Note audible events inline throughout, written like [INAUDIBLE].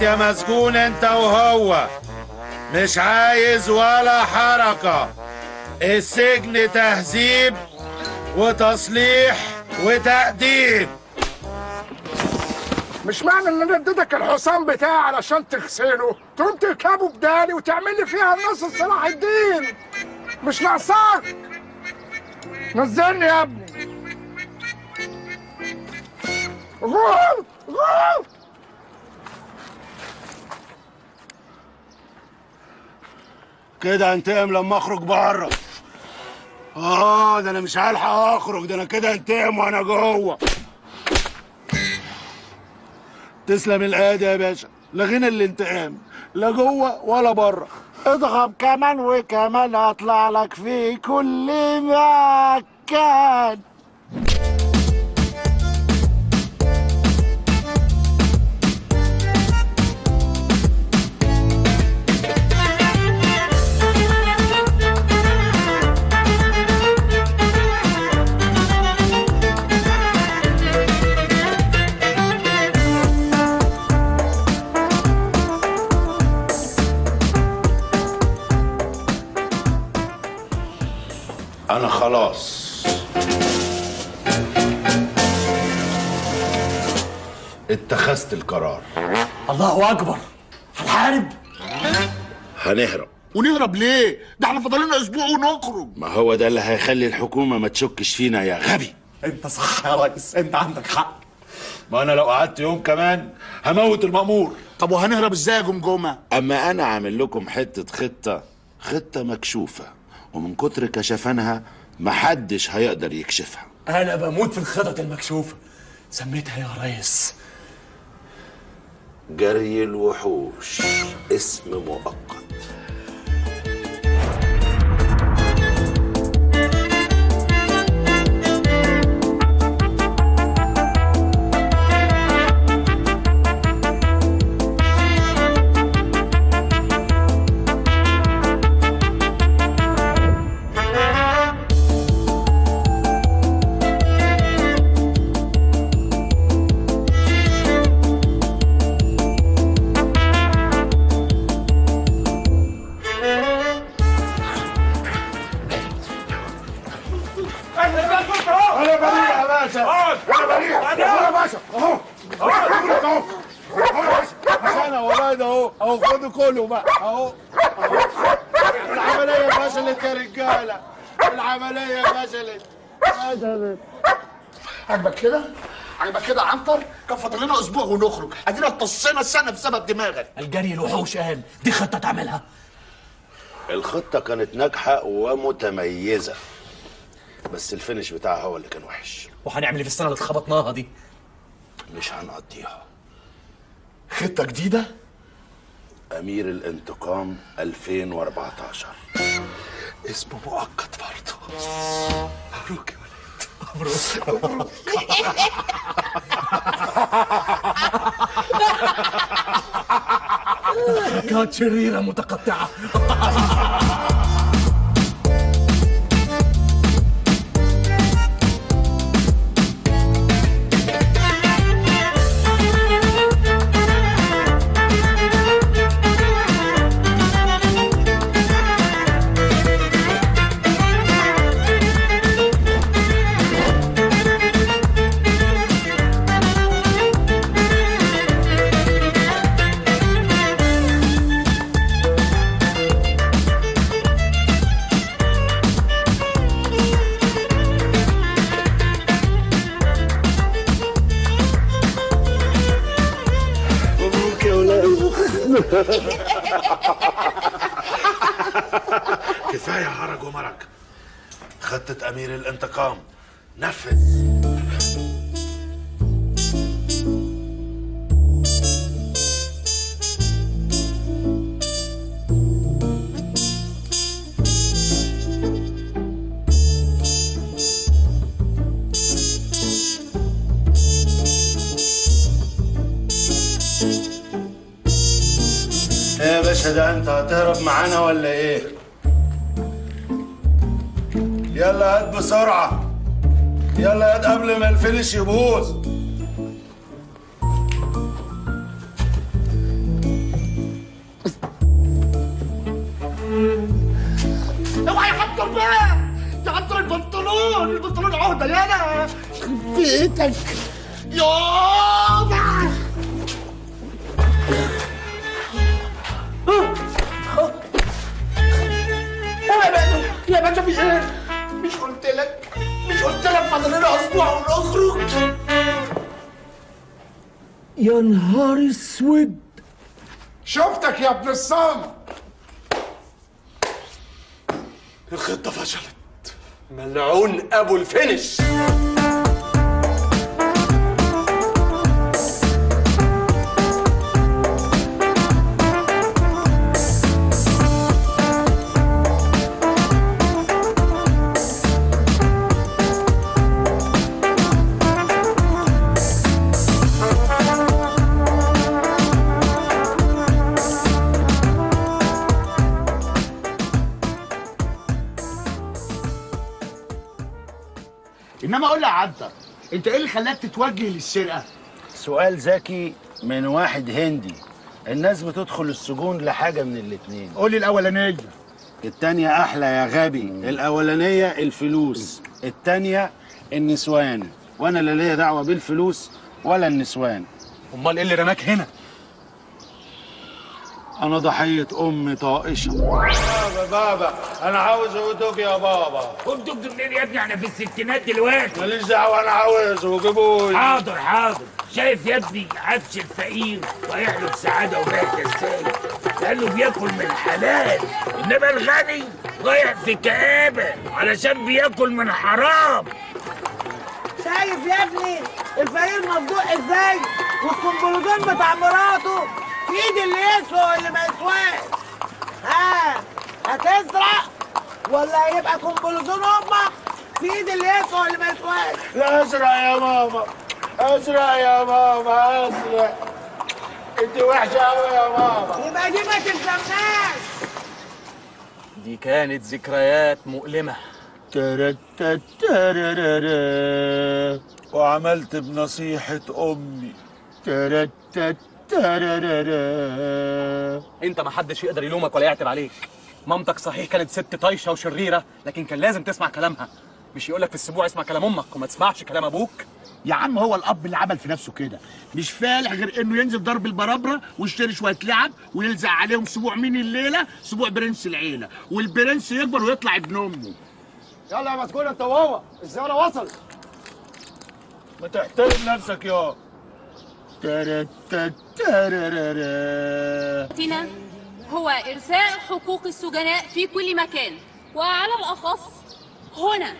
يا مسجون انت وهو. مش عايز ولا حركة. السجن تهذيب وتصليح وتأديب. مش معنى ان أنا اديتك الحصان بتاعي علشان تغسله؟ تقوم تركبه بدالي وتعمل لي فيها النص صلاح الدين. مش ناقصاك؟ نزلني يا ابني. غور غور كده انتقم لما أخرج بره. آه ده أنا مش هلحق أخرج ده أنا كده انتقم وأنا جوه. تسلم الايادي يا باشا لغينا الانتقام لا جوه ولا بره. اضغم كمان وكمان هطلع لك في كل مكان. خلاص. اتخذت القرار. الله أكبر. هنحارب هنهرب. ونهرب ليه؟ ده إحنا فاضلنا أسبوع ونخرج. ما هو ده اللي هيخلي الحكومة ما تشكش فينا يا غبي. أنت صح يا ريس. أنت عندك حق. ما أنا لو قعدت يوم كمان هموت المأمور. طب وهنهرب إزاي يا جمجمة؟ أما أنا عامل لكم حتة خطة خطة مكشوفة ومن كتر كشفانها محدش هيقدر يكشفها. أنا بموت في الخطط المكشوفه سميتها يا ريس. جري الوحوش. اسم مؤقت. كده؟ عاجبك كده عنتر؟ كان فاضل لنا أسبوع ونخرج. أدينا اتصينا السنة بسبب دماغك. الجري الوحوش قال. دي خطة تعملها. الخطة كانت ناجحة ومتميزة. بس الفينش بتاعها هو اللي كان وحش. وهنعمل إيه في السنة اللي اتخبطناها دي؟ مش هنقضيها. خطة جديدة؟ أمير الانتقام 2014 اسمه مؤقت برضه. مبروك يا مبروك كانت شريره متقطعه [LAUGHS] كفاية هرج ومرج. خطة أمير الانتقام. نفذ. المشهد أنت هتهرب معانا ولا إيه؟ يلا هات بسرعة. يلا هات قبل ما الفينش يبوظ. اوعى يا حبيبي يا عطر البنطلون. البنطلون عهدة يلا في إيدك يا يا باشا في إيه؟ مش قلت لك مش قلت لك فاضل لنا أسبوع ونخرج. يا نهار أسود. شفتك يا ابن الصم الخطة فشلت. ملعون أبو الفينش. انت إيه اللي خلاك تتوجه للسرقة؟ سؤال ذكي من واحد هندي. الناس بتدخل السجون لحاجة من الاتنين. قول لي الأولانية. التانية أحلى يا غبي. الأولانية الفلوس. التانية النسوان. وأنا لا ليا دعوة بالفلوس ولا النسوان. أمال إيه اللي رماك هنا؟ أنا ضحية أم طائشة. بابا بابا أنا عاوز هدوء يا بابا. كنت منين يا ابني؟ إحنا في الستينات دلوقتي. ماليش دعوة أنا عاوزه جيبوني حاضر حاضر. شايف يا ابني عفش الفقير رايح له بسعادة وبهجه إزاي لأنه بياكل من حلال. إنما الغني رايح في كآبة علشان بياكل من حرام. شايف يا ابني الفقير مفضوح إزاي؟ والكمبلوجين بتاع مراته في ايد اللي يسوى واللي ما يسواش. ها هتسرق ولا هيبقى كمبلوجين أمك في ايد اللي يسوى واللي ما يسواش. لا ازرق يا ماما. ازرق يا ماما ازرق انت وحشة قوي يا ماما. يبقى دي ما تلزمناش دي كانت ذكريات مؤلمة. ترتترررر. وعملت بنصيحة أمي. ترتترررر. انت ما حدش يقدر يلومك ولا يعتب عليك. مامتك صحيح كانت ست طايشة وشريرة لكن كان لازم تسمع كلامها. مش يقولك في السبوع اسمع كلام أمك وما تسمعش كلام أبوك؟ يا عم هو الأب اللي عمل في نفسه كده. مش فالح غير إنه ينزل ضرب البرابرة ويشتري شوية لعب ويلزق عليهم سبوع مين الليلة؟ سبوع برنس العيلة. والبرنس يكبر ويطلع ابن أمه. يلا يا مسجون انت وهو. الزيارة وصلت. ما تحترم نفسك يا. تنا هو إرساء حقوق السجناء في كل مكان وعلى الأخص هنا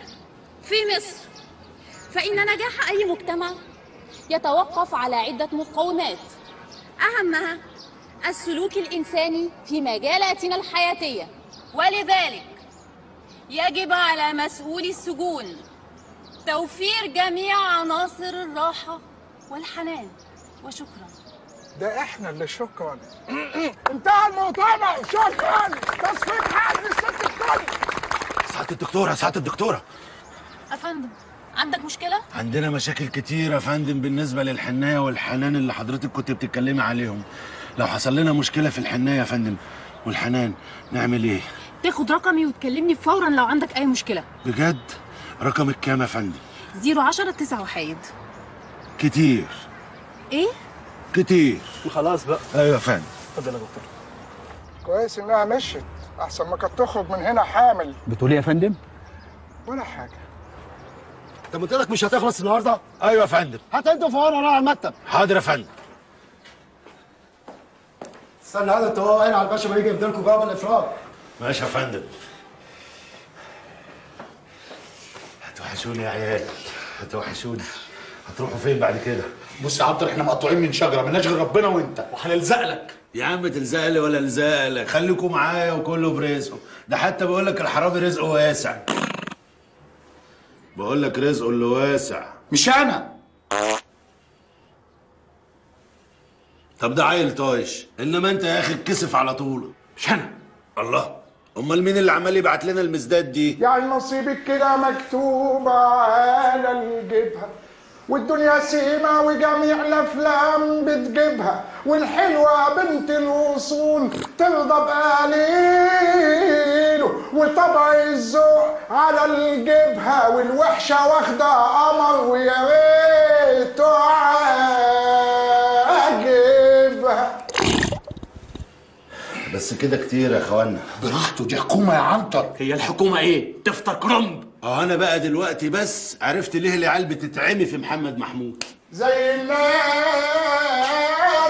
في مصر فإن نجاح أي مجتمع يتوقف على عدة مقومات أهمها السلوك الإنساني في مجالاتنا الحياتية ولذلك يجب على مسؤولي السجون توفير جميع عناصر الراحة والحنان وشكرا. ده إحنا اللي شكرا. [CLEARS THROAT] انتهى المؤتمر شكرا. تصفيق حق للست الكل سعادة الدكتورة سعادة الدكتورة. أفندم عندك مشكلة؟ عندنا مشاكل كتير يا فندم بالنسبة للحناية والحنان اللي حضرتك كنت بتتكلمي عليهم. لو حصل لنا مشكلة في الحناية يا فندم والحنان نعمل إيه؟ تاخد رقمي وتكلمني فورا لو عندك أي مشكلة. بجد؟ رقمك كام يا فندم؟ 010 9 وحيد كتير. إيه؟ كتير. خلاص بقى. أيوه يا فندم. اتفضل يا دكتور. كويس إنها مشت أحسن ما كانت تخرج من هنا حامل. بتقول يا فندم؟ ولا حاجة. قلت لك مش هتخلص النهارده؟ أيوه يا فندم. هات أنت فورا على المكتب. حاضر يا فندم. استنى هذا انت هو عين على الباشا ما يجي يبدلكوا باب الافراد ماشي يا فندم. هتوحشوني يا عيال. هتوحشوني. هتروحوا فين بعد كده؟ بص يا عبد إحنا مقطوعين من شجرة مالناش غير ربنا وانت. وهنلزق لك. يا عم تلزقلي ولا لزقلك خليكوا معايا وكله برزقه. ده حتى بقول لك الحرامي رزقه واسع. بقول لك رزقه اللي واسع. مش أنا. طب ده عيل طايش. انما انت يا أخي اتكسف على طول. مش أنا. الله. امال مين اللي عمال يبعت لنا المزداد دي؟ يعني نصيبك كده مكتوبة على الجبهة. والدنيا سيما وجميع الأفلام بتجيبها والحلوة بنت الوصول ترضى بقليله وطبع الذوق على الجبهة والوحشة واخدة قمر ويا ريت عاجبها. بس كده كتير يا إخوانا. براحته دي حكومة يا عنتر. هي الحكومة إيه؟ تفطر كرنب. آه أنا بقى دلوقتي بس عرفت ليه العيال بتتعمي في محمد محمود. زي الناس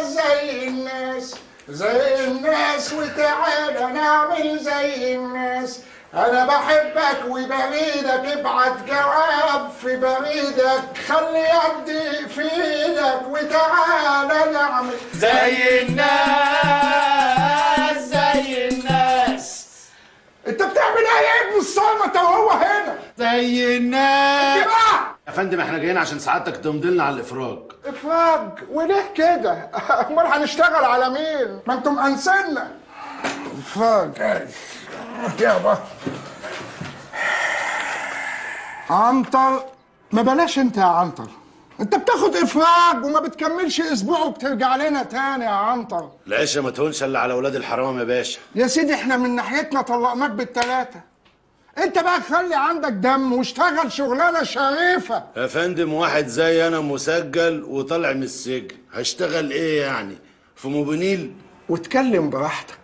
زي الناس زي الناس وتعالى نعمل زي الناس. أنا بحبك وبريدك ابعت جواب في بريدك. خلي يدي في إيدك وتعالى نعمل زي الناس. انت بتعمل إيه يا ابن الصامت؟ وهو هنا. زي الناس بقى. يا فندم إحنا جايين عشان سعادتك تمضي لنا على الإفراج. إفراج؟ وليه كده؟ [LAUGHS] امال هنشتغل على مين؟ ما أنتم انسنا إفراج. يابا. عنتر ما بلاش انت يا عنتر. انت بتاخد افراج وما بتكملش أسبوع وبترجع لنا تاني يا عنتر. العيشه ما تهونش إلا على أولاد الحرام يا باشا. يا سيدي إحنا من ناحيتنا طلقناك بالتلاتة. انت بقى خلي عندك دم واشتغل شغلانة شريفة. يا فندم واحد زي أنا مسجل وطالع من السجن. هشتغل إيه يعني؟ في موبينيل؟ واتكلم براحتك.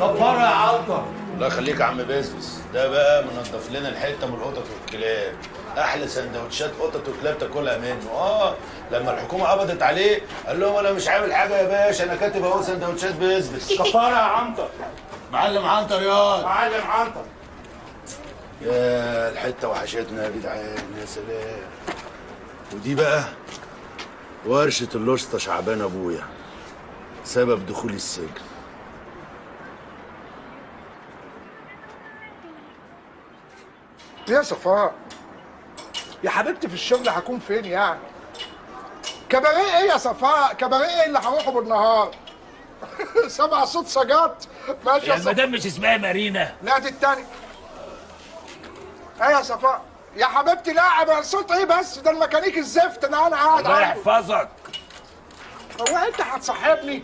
صفاره يا عنتر. الله يخليك يا عم بسبس ده بقى منضف لنا الحتة من القطط والكلاب أحلى سندوتشات قطط وكلاب تاكلها منه آه لما الحكومة قبضت عليه قال لهم أنا مش عامل حاجة يا باشا أنا كاتب أهو سندوتشات بسبس صفاره [LAUGHS] يا عنتر. معلم عنتر ياض معلم عنتر. يا الحتة وحشتنا يا جدعان يا سلام. ودي بقى ورشة اللوسته شعبان أبويا سبب دخولي السجن. يا صفاء يا حبيبتي في الشغل هكون فين يعني؟ كباريه إيه يا صفاء؟ كباريه إيه اللي هروحه بالنهار؟ [LAUGHS] سبع صوت سجات ماشي يا يا صفاء. المدام مش اسمها مارينا. لا دي التاني إيه يا صفاء؟ يا حبيبتي لا صوت إيه بس؟ ده الميكانيك الزفت ده أنا قاعد الله يحفظك. هو انت هتصاحبني؟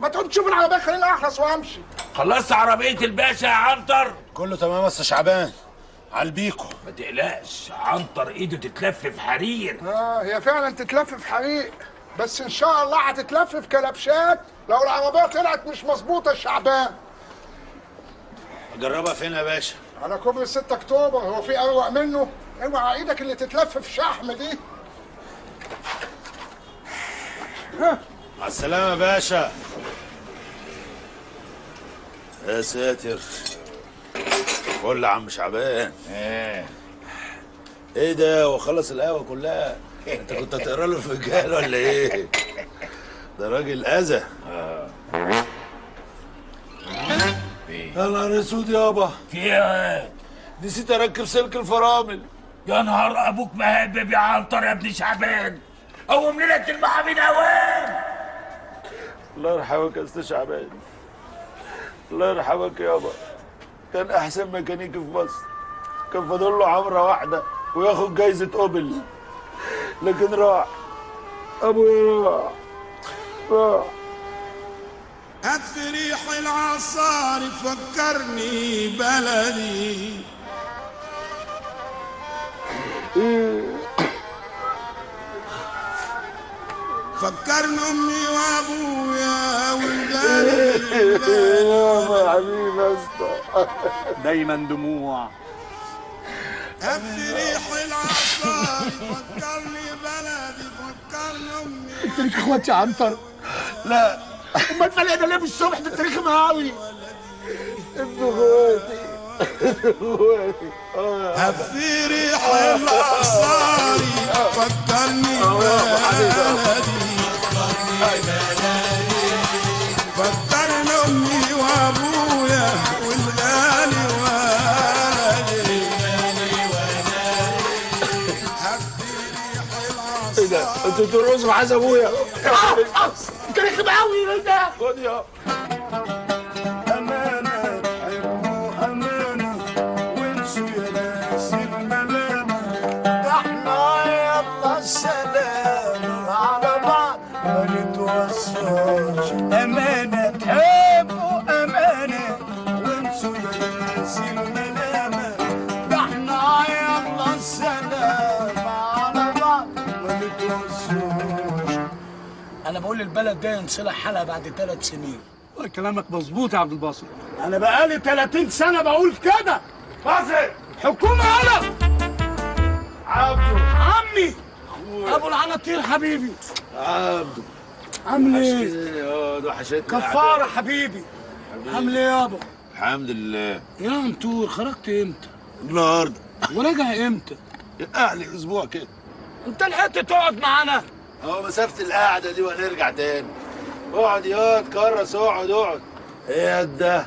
ما تقوم تشوف العربية خليني اخلص وامشي. خلصت عربية الباشا يا عنتر. كله تمام بس شعبان؟ على البيكو. ما تقلقش عنتر ايده تتلف في حرير. آه هي فعلا تتلف في حريق بس إن شاء الله هتتلف في كلبشات. لو العربية طلعت مش مظبوطة يا شعبان. جربها فين يا باشا؟ على كوبري 6 أكتوبر. هو في أروق منه. اوعى إيدك اللي تتلف في شحم دي. مع السلامة يا باشا. يا ساتر. قول يا عم شعبان. إيه. ده؟ وخلص القهوة كلها؟ انت كنت هتقرا له الفنجان ولا إيه؟ ده راجل أذى. يا نهار أسود يابا. في إيه؟ نسيت أركب سلك الفرامل. يا نهار أبوك مهبب يا عنتر يا ابن شعبان. قوم ليلة المحامين اوام الله يرحمك يا أستاذ شعبان. الله يرحمك يابا. كان أحسن ميكانيكي في مصر. كان فاضل له عمرة واحدة وياخد جايزة أوبل. لكن راح. ابويا راح. راح. هات في ريح العصار فكرني بلدي فكرني أمي وأبويا والغالي يابا حبيبي يا اسطى. دايما دموع. في ريح العصار فكرني بلدي فكرني أمي انت ليك اخوات يا عنتر؟ لا. امال فلقنا ليه بالصبح؟ ده تاريخ مهاوي. هات في ريح العصار فكرني بلدي. فكرني أمي وأبويا والغالي إيه ده؟ أنتوا بترقصوا مع أبويا. تاريخ مهاوي ده. خد يا. البلد ده ينصلح حالها بعد ثلاث سنين. والله كلامك مظبوط يا عبد الباسط. أنا بقالي 30 سنة بقول كده. باسل حكومة أنا عبده. عمي. أبو العناطير حبيبي. عبده. عامل إيه؟ وحشتني. كفارة حبيبي. عامل إيه يابا الحمد لله. يا عمتور خرجت إمتى؟ النهارده. وراجع إمتى؟ أهلي أسبوع كده. أنت لحقت تقعد معانا؟ أهو مسافة القعدة دي وهنرجع تاني. اقعد ياض كرس اقعد اقعد. إيه يا ده؟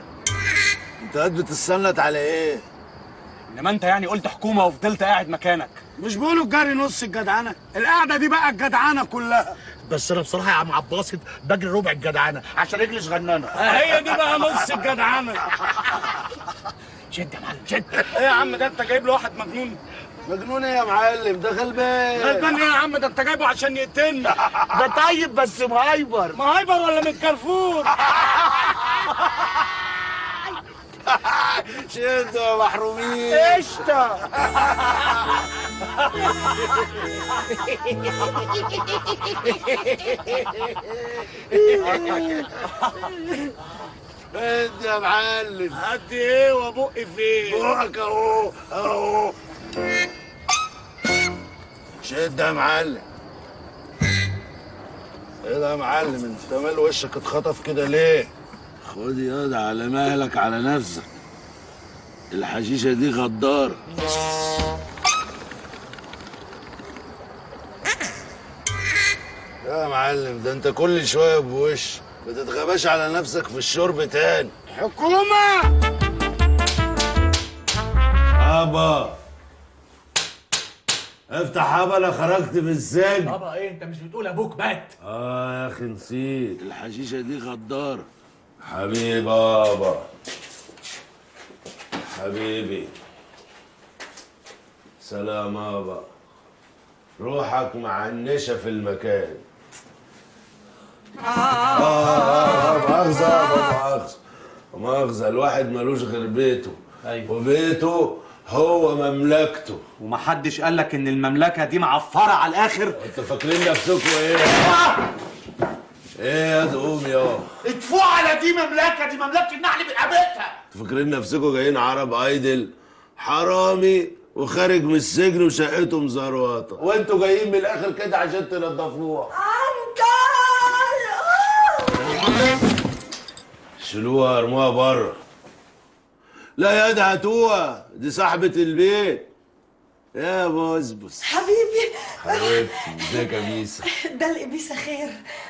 انت قاعد بتستنت على إيه؟ انما انت يعني قلت حكومة وفضلت قاعد مكانك. مش بيقولوا الجري نص الجدعنة؟ القعدة دي بقى الجدعنة كلها. بس أنا بصراحة يا عم عباسط بجري ربع الجدعنة عشان رجلي صغننه هي دي بقى نص الجدعنة. [LAUGHS] شد يا معلم شد. إيه يا عم ده؟ أنت جايب له واحد مجنون. مجنون إيه يا معلم ده غلبان غلبان إيه يا عم ده انت جايبه عشان يقتلنا. [LAUGHS] ده طيب بس مهايبر. مهايبر ولا من كارفور؟ [LAUGHS] شدوا يا محرومين. قشطة. انت يا معلم. قد إيه وبقي فين؟ بقك اهو اهو. شد يا معلم؟ إيه ده يا معلم؟ انت مال وشك اتخطف كده ليه؟ خد ياض على مهلك على نفسك. الحشيشة دي غدارة. يا معلم ده انت كل شوية بوش ما تتغباش على نفسك في الشرب تاني. حكومة! أبا! افتح ابا أنا خرجت من السجن بابا إيه انت مش بتقول أبوك مات آه يا أخي نسيت الحشيشه دي غداره حبيبي بابا حبيبي سلام بابا روحك مع النشا في المكان آه آه مؤاخذة يابا، مؤاخذة مؤاخذة الواحد ملوش غير بيته أيوة. وبيته هو مملكته. ومحدش قال لك إن المملكة دي معفرة على الآخر؟ أنتوا فاكرين نفسكم إيه؟ إيه يا تقوم يا؟ ادفعوا على دي مملكة دي مملكة النحل برقبتها أنتوا فاكرين نفسكم جايين عرب أيدل حرامي وخارج من السجن وشقته مزروطه وأنتوا جايين من الآخر كده عشان تنضفوها شيلوها أرموها بره. لا يا ده هاتوها دي صاحبة البيت. يا بسبس حبيبي. حبيبتي ازيك يا ميسا ده القبيسة خير.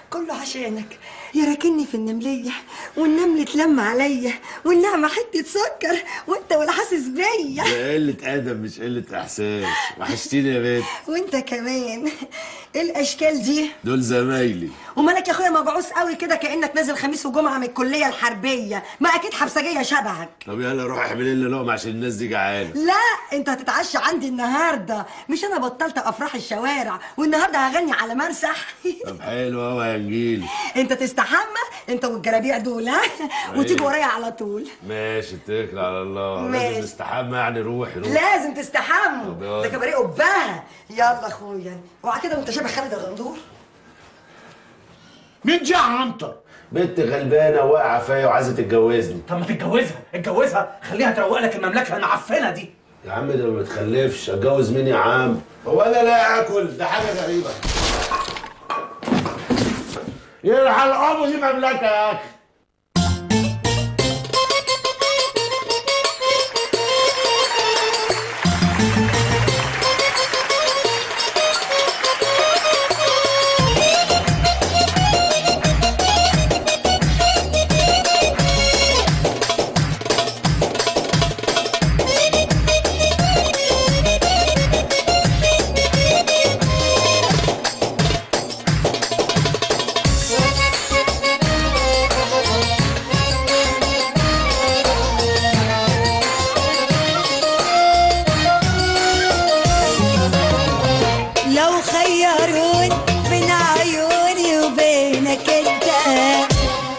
كله عشانك. يراكني في النملية والنمل اتلم عليا والنعمة حتة سكر وانت ولا حاسس بيا. ده قلة أدب مش قلة إحساس. وحشتيني يا بنت وانت كمان. إيه الأشكال دي؟ دول زمايلي. ومالك يا أخويا مبعوث قوي كده كأنك نازل خميس وجمعة من الكلية الحربية. ما أكيد حبسجية شبهك. طب يلا روح اعملي لنا لقمة عشان الناس دي جعانة. لا أنت هتتعشى عندي النهارده. مش أنا بطلت أفراح الشوارع والنهاردة هغني على مرسح. [LAUGHS] طب حلو أوي يا نجيل. أنت تستحمى أنت والجرابيع دول ها؟ وتيجي ورايا على طول. ماشي اتكل على الله. ماشي. لازم نستحمى يعني روحي روحي لازم يلا. ده كباريه قبها يلا أخويا. اوعى كده وأنت شبه خالد الغندور. مين دي يا عنتر؟ بنت غلبانة واقعة فيا وعايزة تتجوزني. طب ما تتجوزها اتجوزها خليها تروق لك المملكة المعفنة دي. يا عم ده ما بتخلفش اتجوز مين يا عم. هو أنا لا آكل ده حاجة غريبة. يرحل أبو دي مملكه يا أخي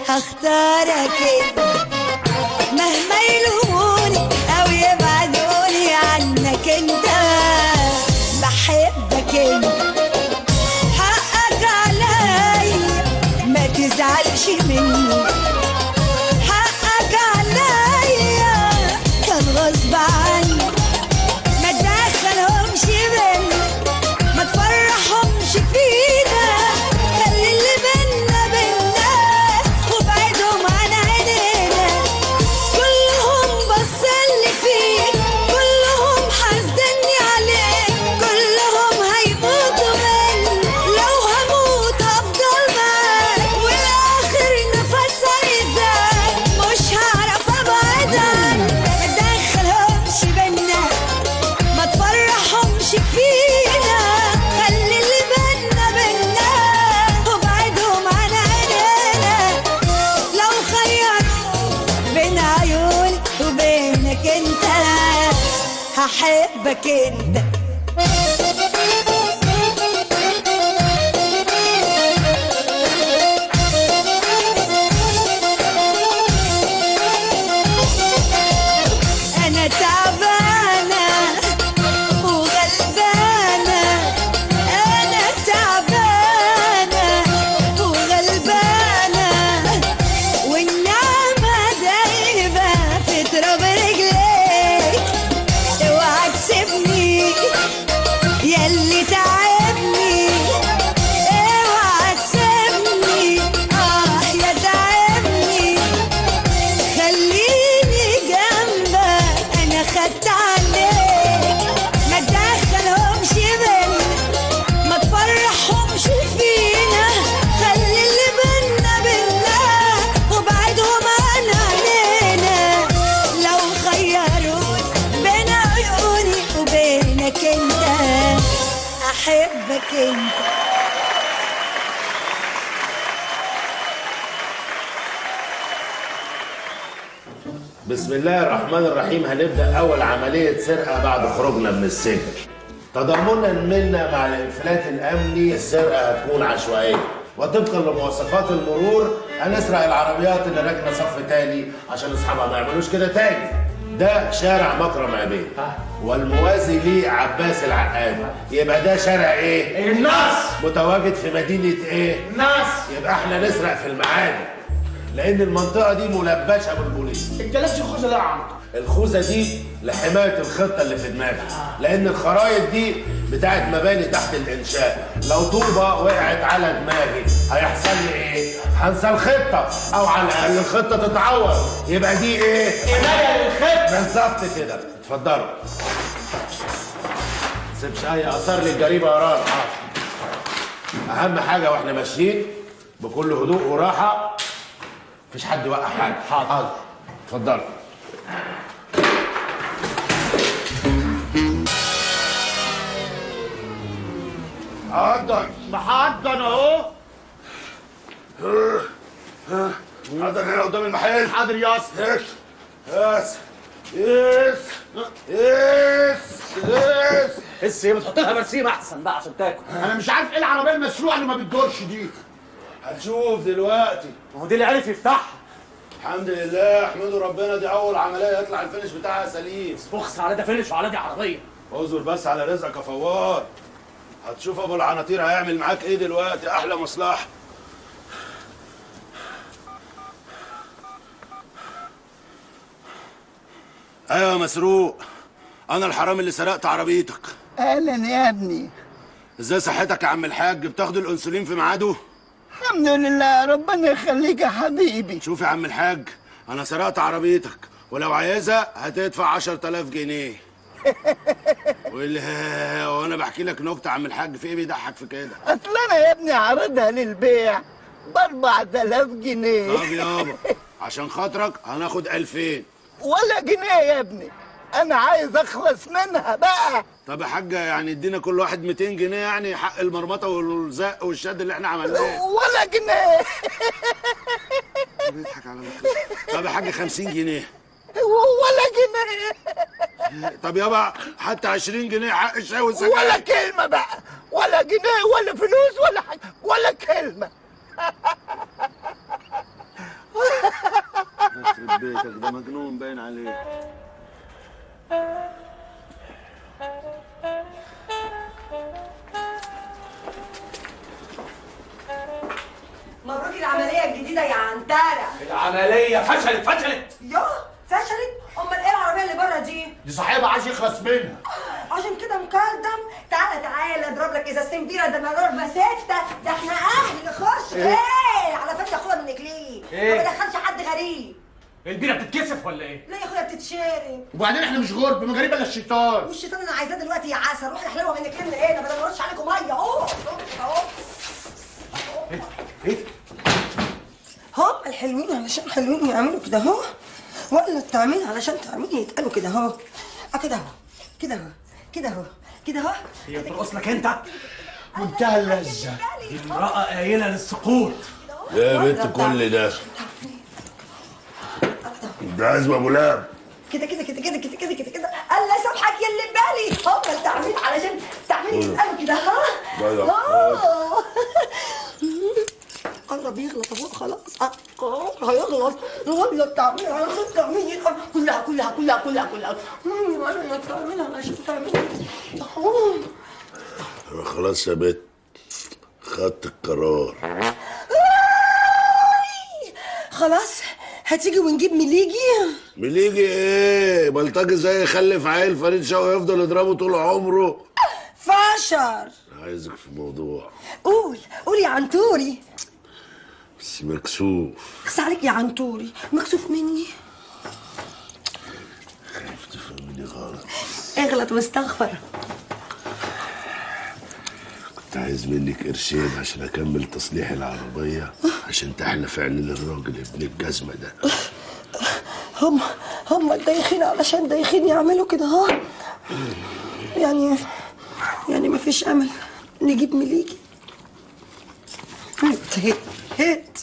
هختارك انت الرحمن الرحيم هنبدأ أول عملية سرقة بعد خروجنا من السجن. تضامنا منا مع الإنفلات الأمني السرقة هتكون عشوائية. وطبقا لمواصفات المرور هنسرق العربيات اللي راكنة صف تاني عشان أصحابها ما يعملوش كده تاني. ده شارع مكرم عبيد. والموازي ليه عباس العقاد. يبقى ده شارع إيه؟ الناس متواجد في مدينة إيه؟ الناس يبقى إحنا نسرق في المعادي لأن المنطقة دي ملبشه بالبوليس. لابس الخوذه ده يا عم. الخوذة دي لحماية الخطة اللي في دماغي. لأن الخرايط دي بتاعت مباني تحت الإنشاء. لو طوبة وقعت على دماغي هيحصل لي إيه؟ هنسى الخطة. أو على الأقل الخطة تتعور يبقى دي إيه؟ حماية للخط بالظبط كده. اتفضلوا. سيبش أي آثار للجريمة ورانا أهم حاجة وإحنا ماشيين بكل هدوء وراحة. مفيش حد يوقع حاجة. حاضر. اتفضلوا. حاضر محضن اهو حاضر هنا قدام المحل حاضر ياسر yes yes yes yes بس إيه بتحط لها برسيم احسن بقى عشان تاكل أنا مش عارف إيه العربيه المسروقه اللي ما بتدورش دي هنشوف دلوقتي ما هو دي اللي عرف يفتحها الحمد لله احمدوا ربنا دي أول عملية يطلع ال finish بتاعها سليم. إخس على ده finish وعلى دي عربية. اصبر بس على رزقك يا فوار هتشوف أبو العناطير هيعمل معاك إيه دلوقتي؟ أحلى مصلحة. أيوه يا مسروق أنا الحرامي اللي سرقت عربيتك. أهلا يا ابني. إزاي صحتك يا عم الحاج؟ بتاخد الأنسولين في ميعاده؟ الحمد لله ربنا يخليك يا حبيبي. شوف يا عم الحاج أنا سرقت عربيتك ولو عايزها هتدفع 10000 جنيه. [LAUGHS] واللي وأنا بحكي لك نكتة عم الحاج في إيه بيضحك في كده؟ أصل أنا يا ابني عارضها للبيع ب 4000 جنيه. طب يابا [LAUGHS] عشان خاطرك هناخد 2000 ولا جنيه يا ابني. أنا عايز اخلص منها بقى. طب يا حاجة يعني ادينا كل واحد 200 جنيه يعني حق المرمطة والزق والشد اللي إحنا عملناه. ولا جنيه. بيضحك على. طب يا حاجة 50 جنيه. ولا جنيه. طب يابا حتى 20 جنيه حق الشاي والسكاير ولا كلمة بقى. ولا جنيه ولا فلوس ولا حاجة ولا كلمة. يخرب بيتك ده مجنون باين عليه مبروك العملية الجديدة يا عنترة. العملية فشلت فشلت. يا فشلت؟ أمال إيه العربية اللي بره دي؟ دي صاحبها عايز يخلص منها. عشان كده مكلدم. تعالى تعالى أضرب لك ازازتين بيره ده أنا ضربه سته ده إحنا أهل إيه؟ إيه؟ على فكرة أخويا منك ليه إيه؟ ما بدخلش حد غريب. البيرة بتتكسف ولا إيه؟ لا يا اخويا بتتشارب. وبعدين إحنا مش غرب ما غريب الا الشيطان. والشيطان أنا عايزاه دلوقتي يا عسل. روح احلوها منك لنا إيه بدل ما ارش عليكم مية. أهو. أهو. إيه؟ هم الحلوين علشان حلوين يعملوا كده اهو. ولا التعمين علشان تعمين يتقالوا كده اهو. آه كده اهو. كده اهو. كده اهو. كده اهو. هي ترقص لك انت؟ منتهى اللذه امرأة قايلة للسقوط. يا بنت كل ده. انت عايز أبو لاب كده كده كده كده كده كده كده كده. الله يسامحك يا اللي بالي. هم التعمين علشان التعمين يتقالوا كده. ها؟ آه. [LAUGHS] قرب يغلط أهو خلاص. آه، هيغلط ولا التعمين علشان التعمين يتقال. كلها كلها كلها كلها كلها. ولا التعمين علشان التعمين آه. خلاص يا بنت خدت القرار. خلاص. هتيجي ونجيب مليجي مليجي إيه؟ بلطجي زي يخلف عيل فريد شوقي يفضل يضربه طول عمره؟ فشر. عايزك في موضوع. قول قول يا عنتوري. بس مكسوف. بس عليك يا عنتوري. مكسوف مني؟ خايف تفهمني غلط اغلط واستغفر كنت عايز منك قرشين عشان أكمل تصليح العربية عشان تحلف عين الراجل ابن الجزمة ده. هم هم الدايخين علشان دايخين يعملوا كده ها؟ يعني يعني مفيش أمل. نجيب مليجي. هات هات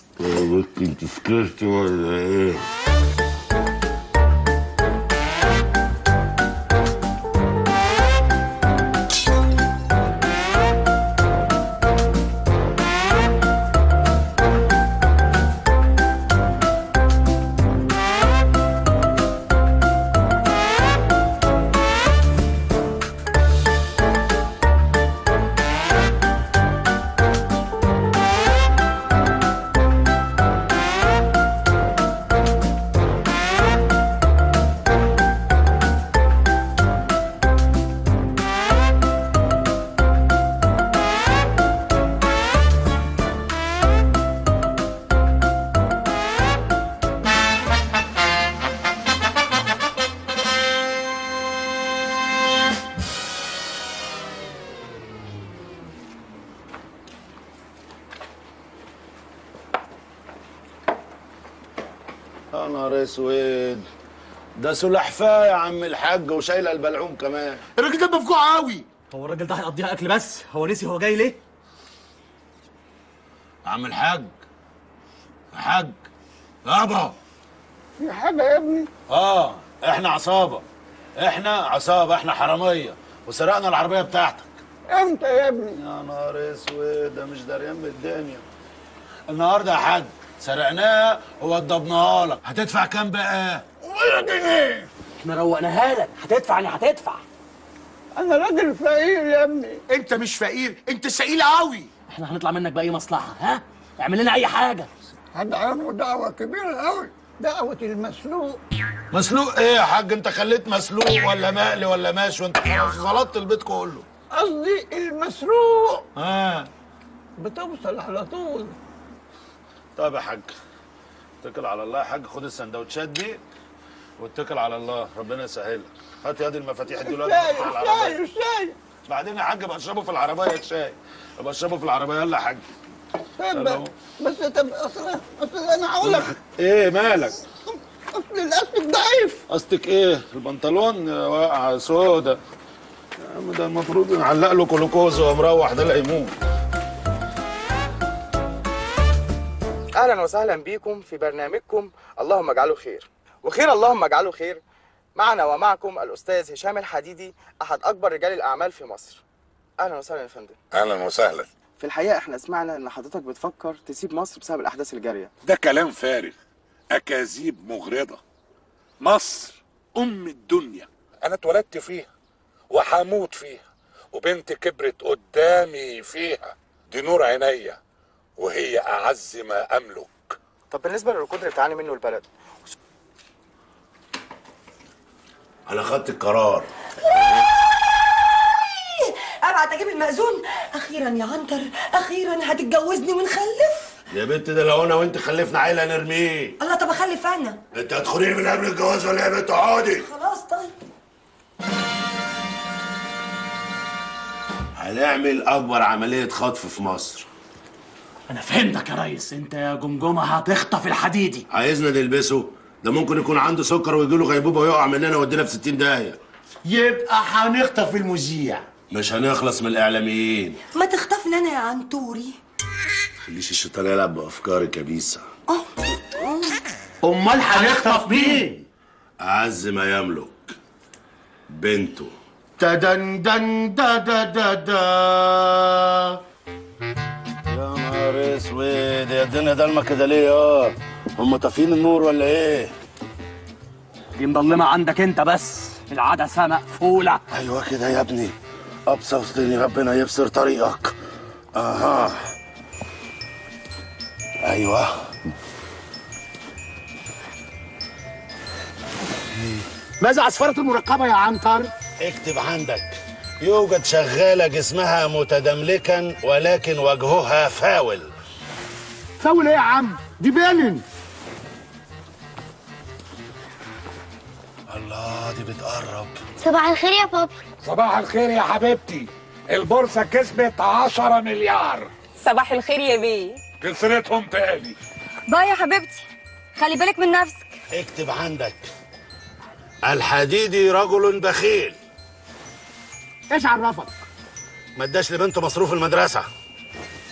انت سكرت ولا إيه؟ سلحفاه يا عم الحاج وشايله البلعوم كمان. الراجل ده مفجوع قوي. هو الراجل ده هيقضيها أكل بس؟ هو نسي هو جاي ليه؟ يا عم الحاج يا حاج يابا في حاجة يا ابني. آه إحنا عصابة. إحنا عصابة إحنا حرامية. وسرقنا العربية بتاعتك. إمتى يا ابني. يا نهار أسود ده مش دريان بالدنيا النهارده يا حاج سرقناها ووضبناها لك. هتدفع كام بقى؟ ولا جنيه إحنا روقناها لك. هتدفع يعني هتدفع. أنا راجل فقير يا ابني. انت مش فقير انت سئيل قوي. إحنا هنطلع منك بأي مصلحة ها؟ اعمل لنا أي حاجة. هدعمه دعوة كبيرة قوي دعوة المسلوق. مسلوق إيه يا حاج؟ انت خليت مسلوق ولا مقلي ولا ماشي وانت خلاص زلطت البيت كله. قصدي المسروق ها. بتوصل على طول. طب يا حاج اتكل على الله يا حاج. خد السندوتشات دي. واتكل على الله ربنا يسهلك هات يا دي المفاتيح دي دلوقتي الشاي. الشاي الشاي. بعدين يا حاج بشربه في العربية شاي بشربه في العربية يلا يا حاج. بس طب اصل اصل أنا هقول لك. إيه مالك؟ اصل الاستك ضعيف. قصدك إيه؟ البنطلون واقعه سودا. يا عم ده المفروض نعلق له جلوكوز وهو مروح ده لا يموت أهلا وسهلا بكم في برنامجكم اللهم اجعله خير. وخير اللهم اجعله خير. معنا ومعكم الأستاذ هشام الحديدي أحد أكبر رجال الأعمال في مصر. أهلا وسهلا يا فندم. أهلا وسهلا. في الحقيقة إحنا سمعنا إن حضرتك بتفكر تسيب مصر بسبب الأحداث الجارية. ده كلام فارغ. أكاذيب مغرضة. مصر أم الدنيا. أنا اتولدت فيها وهموت فيها وبنتي كبرت قدامي فيها. دي نور عينيا وهي أعز ما أملك. طب بالنسبة للركود اللي بتعاني منه البلد أنا خدت القرار. ابعت أجيب المأذون. أخيرا يا عنتر أخيرا هتتجوزني ونخلف؟ يا بنت ده لو أنا وأنت خلفنا عيلة نرميه. الله طب أخلف أنا. أنت هتخونيني من قبل الجواز ولا إيه يا بنت؟ اقعدي خلاص طيب. هنعمل أكبر عملية خطف في مصر. أنا فهمتك يا ريس. أنت يا جمجمة هتخطف الحديدي. عايزنا نلبسه؟ ده ممكن يكون عنده سكر ويجي له غيبوبة ويقع مننا ويودينا في 60 داهية. يبقى هنخطف المذيع. مش هنخلص من الإعلاميين. ما تخطفني أنا يا عنتوري خليش الشيطان يلعب بأفكارك يا بيسا. أمال هنخطف مين؟ أعز ما يملك بنته. دن دن دا دا دا دا يا نهار أسود يا الدنيا ضلمه كده ليه يا؟ هم طافيين النور ولا إيه؟ دي مضلمه عندك انت بس. العدسه مقفولة. أيوه كده يا ابني. ابسطني ربنا يبصر طريقك. أها. أيوه. ماذا عصفرة المرقبة يا عنتر؟ اكتب عندك. يوجد شغالة جسمها متدملكا ولكن وجهها فاول. فاول إيه يا عم؟ دي بيلن. الله دي بتقرب. صباح الخير يا بابي صباح الخير يا حبيبتي. البورصة كسبت 10 مليار. صباح الخير يا بيه. كسرتهم تاني. باي يا حبيبتي. خلي بالك من نفسك. اكتب عندك. الحديدي رجل بخيل. إيش عرفك؟ ما اداش لبنته مصروف المدرسة.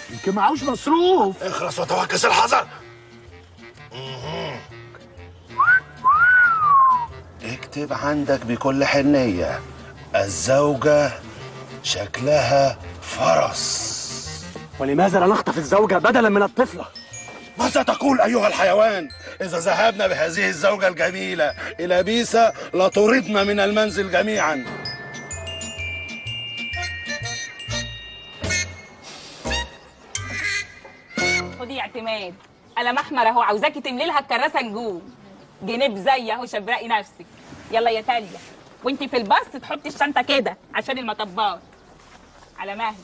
يمكن معهوش مصروف. اخرس وتوكس الحذر. اكتب عندك بكل حنية. الزوجة شكلها فرس. ولماذا لا نخطف الزوجة بدلا من الطفلة؟ ماذا تقول أيها الحيوان؟ إذا ذهبنا بهذه الزوجة الجميلة إلى بيسا لطردنا من المنزل جميعا. خدي اعتماد. قلم أحمر أهو عاوزاكي تملي لها الكراسة نجوم جنيب زي اهو شبرقي نفسك. يلا يا تاليا وانتي في الباص تحطي الشنطة كده عشان المطبات. على مهلي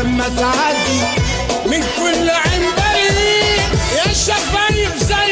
لما تعدي من كل عين بريء. يا شفايف زي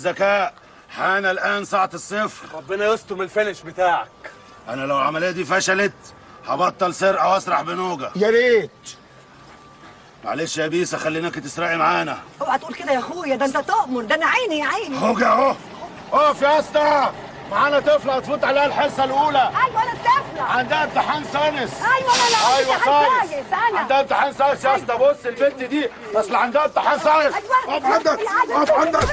الذكاء. حان الآن ساعة الصفر. ربنا يستر من ال finish بتاعك. أنا لو العملية دي فشلت هبطل سرقة وأسرح بنوجة. يا ريت. معلش يا بيسه خليناك تسرقي معانا. اوعى تقول كده يا اخويا ده انت تؤمر ده أنا عيني يا عيني. هوجة أهو. اقف يا اسطى. معانا طفلة هتفوت عليها الحصة الأولى. أيوه أنا الطفلة. عندها امتحان science. أيوه أنا أيوه امتحان science science، أنا. عندها امتحان science يا اسطى. بص البنت دي أصل عندها امتحان science اقف عندك. اقف عندك.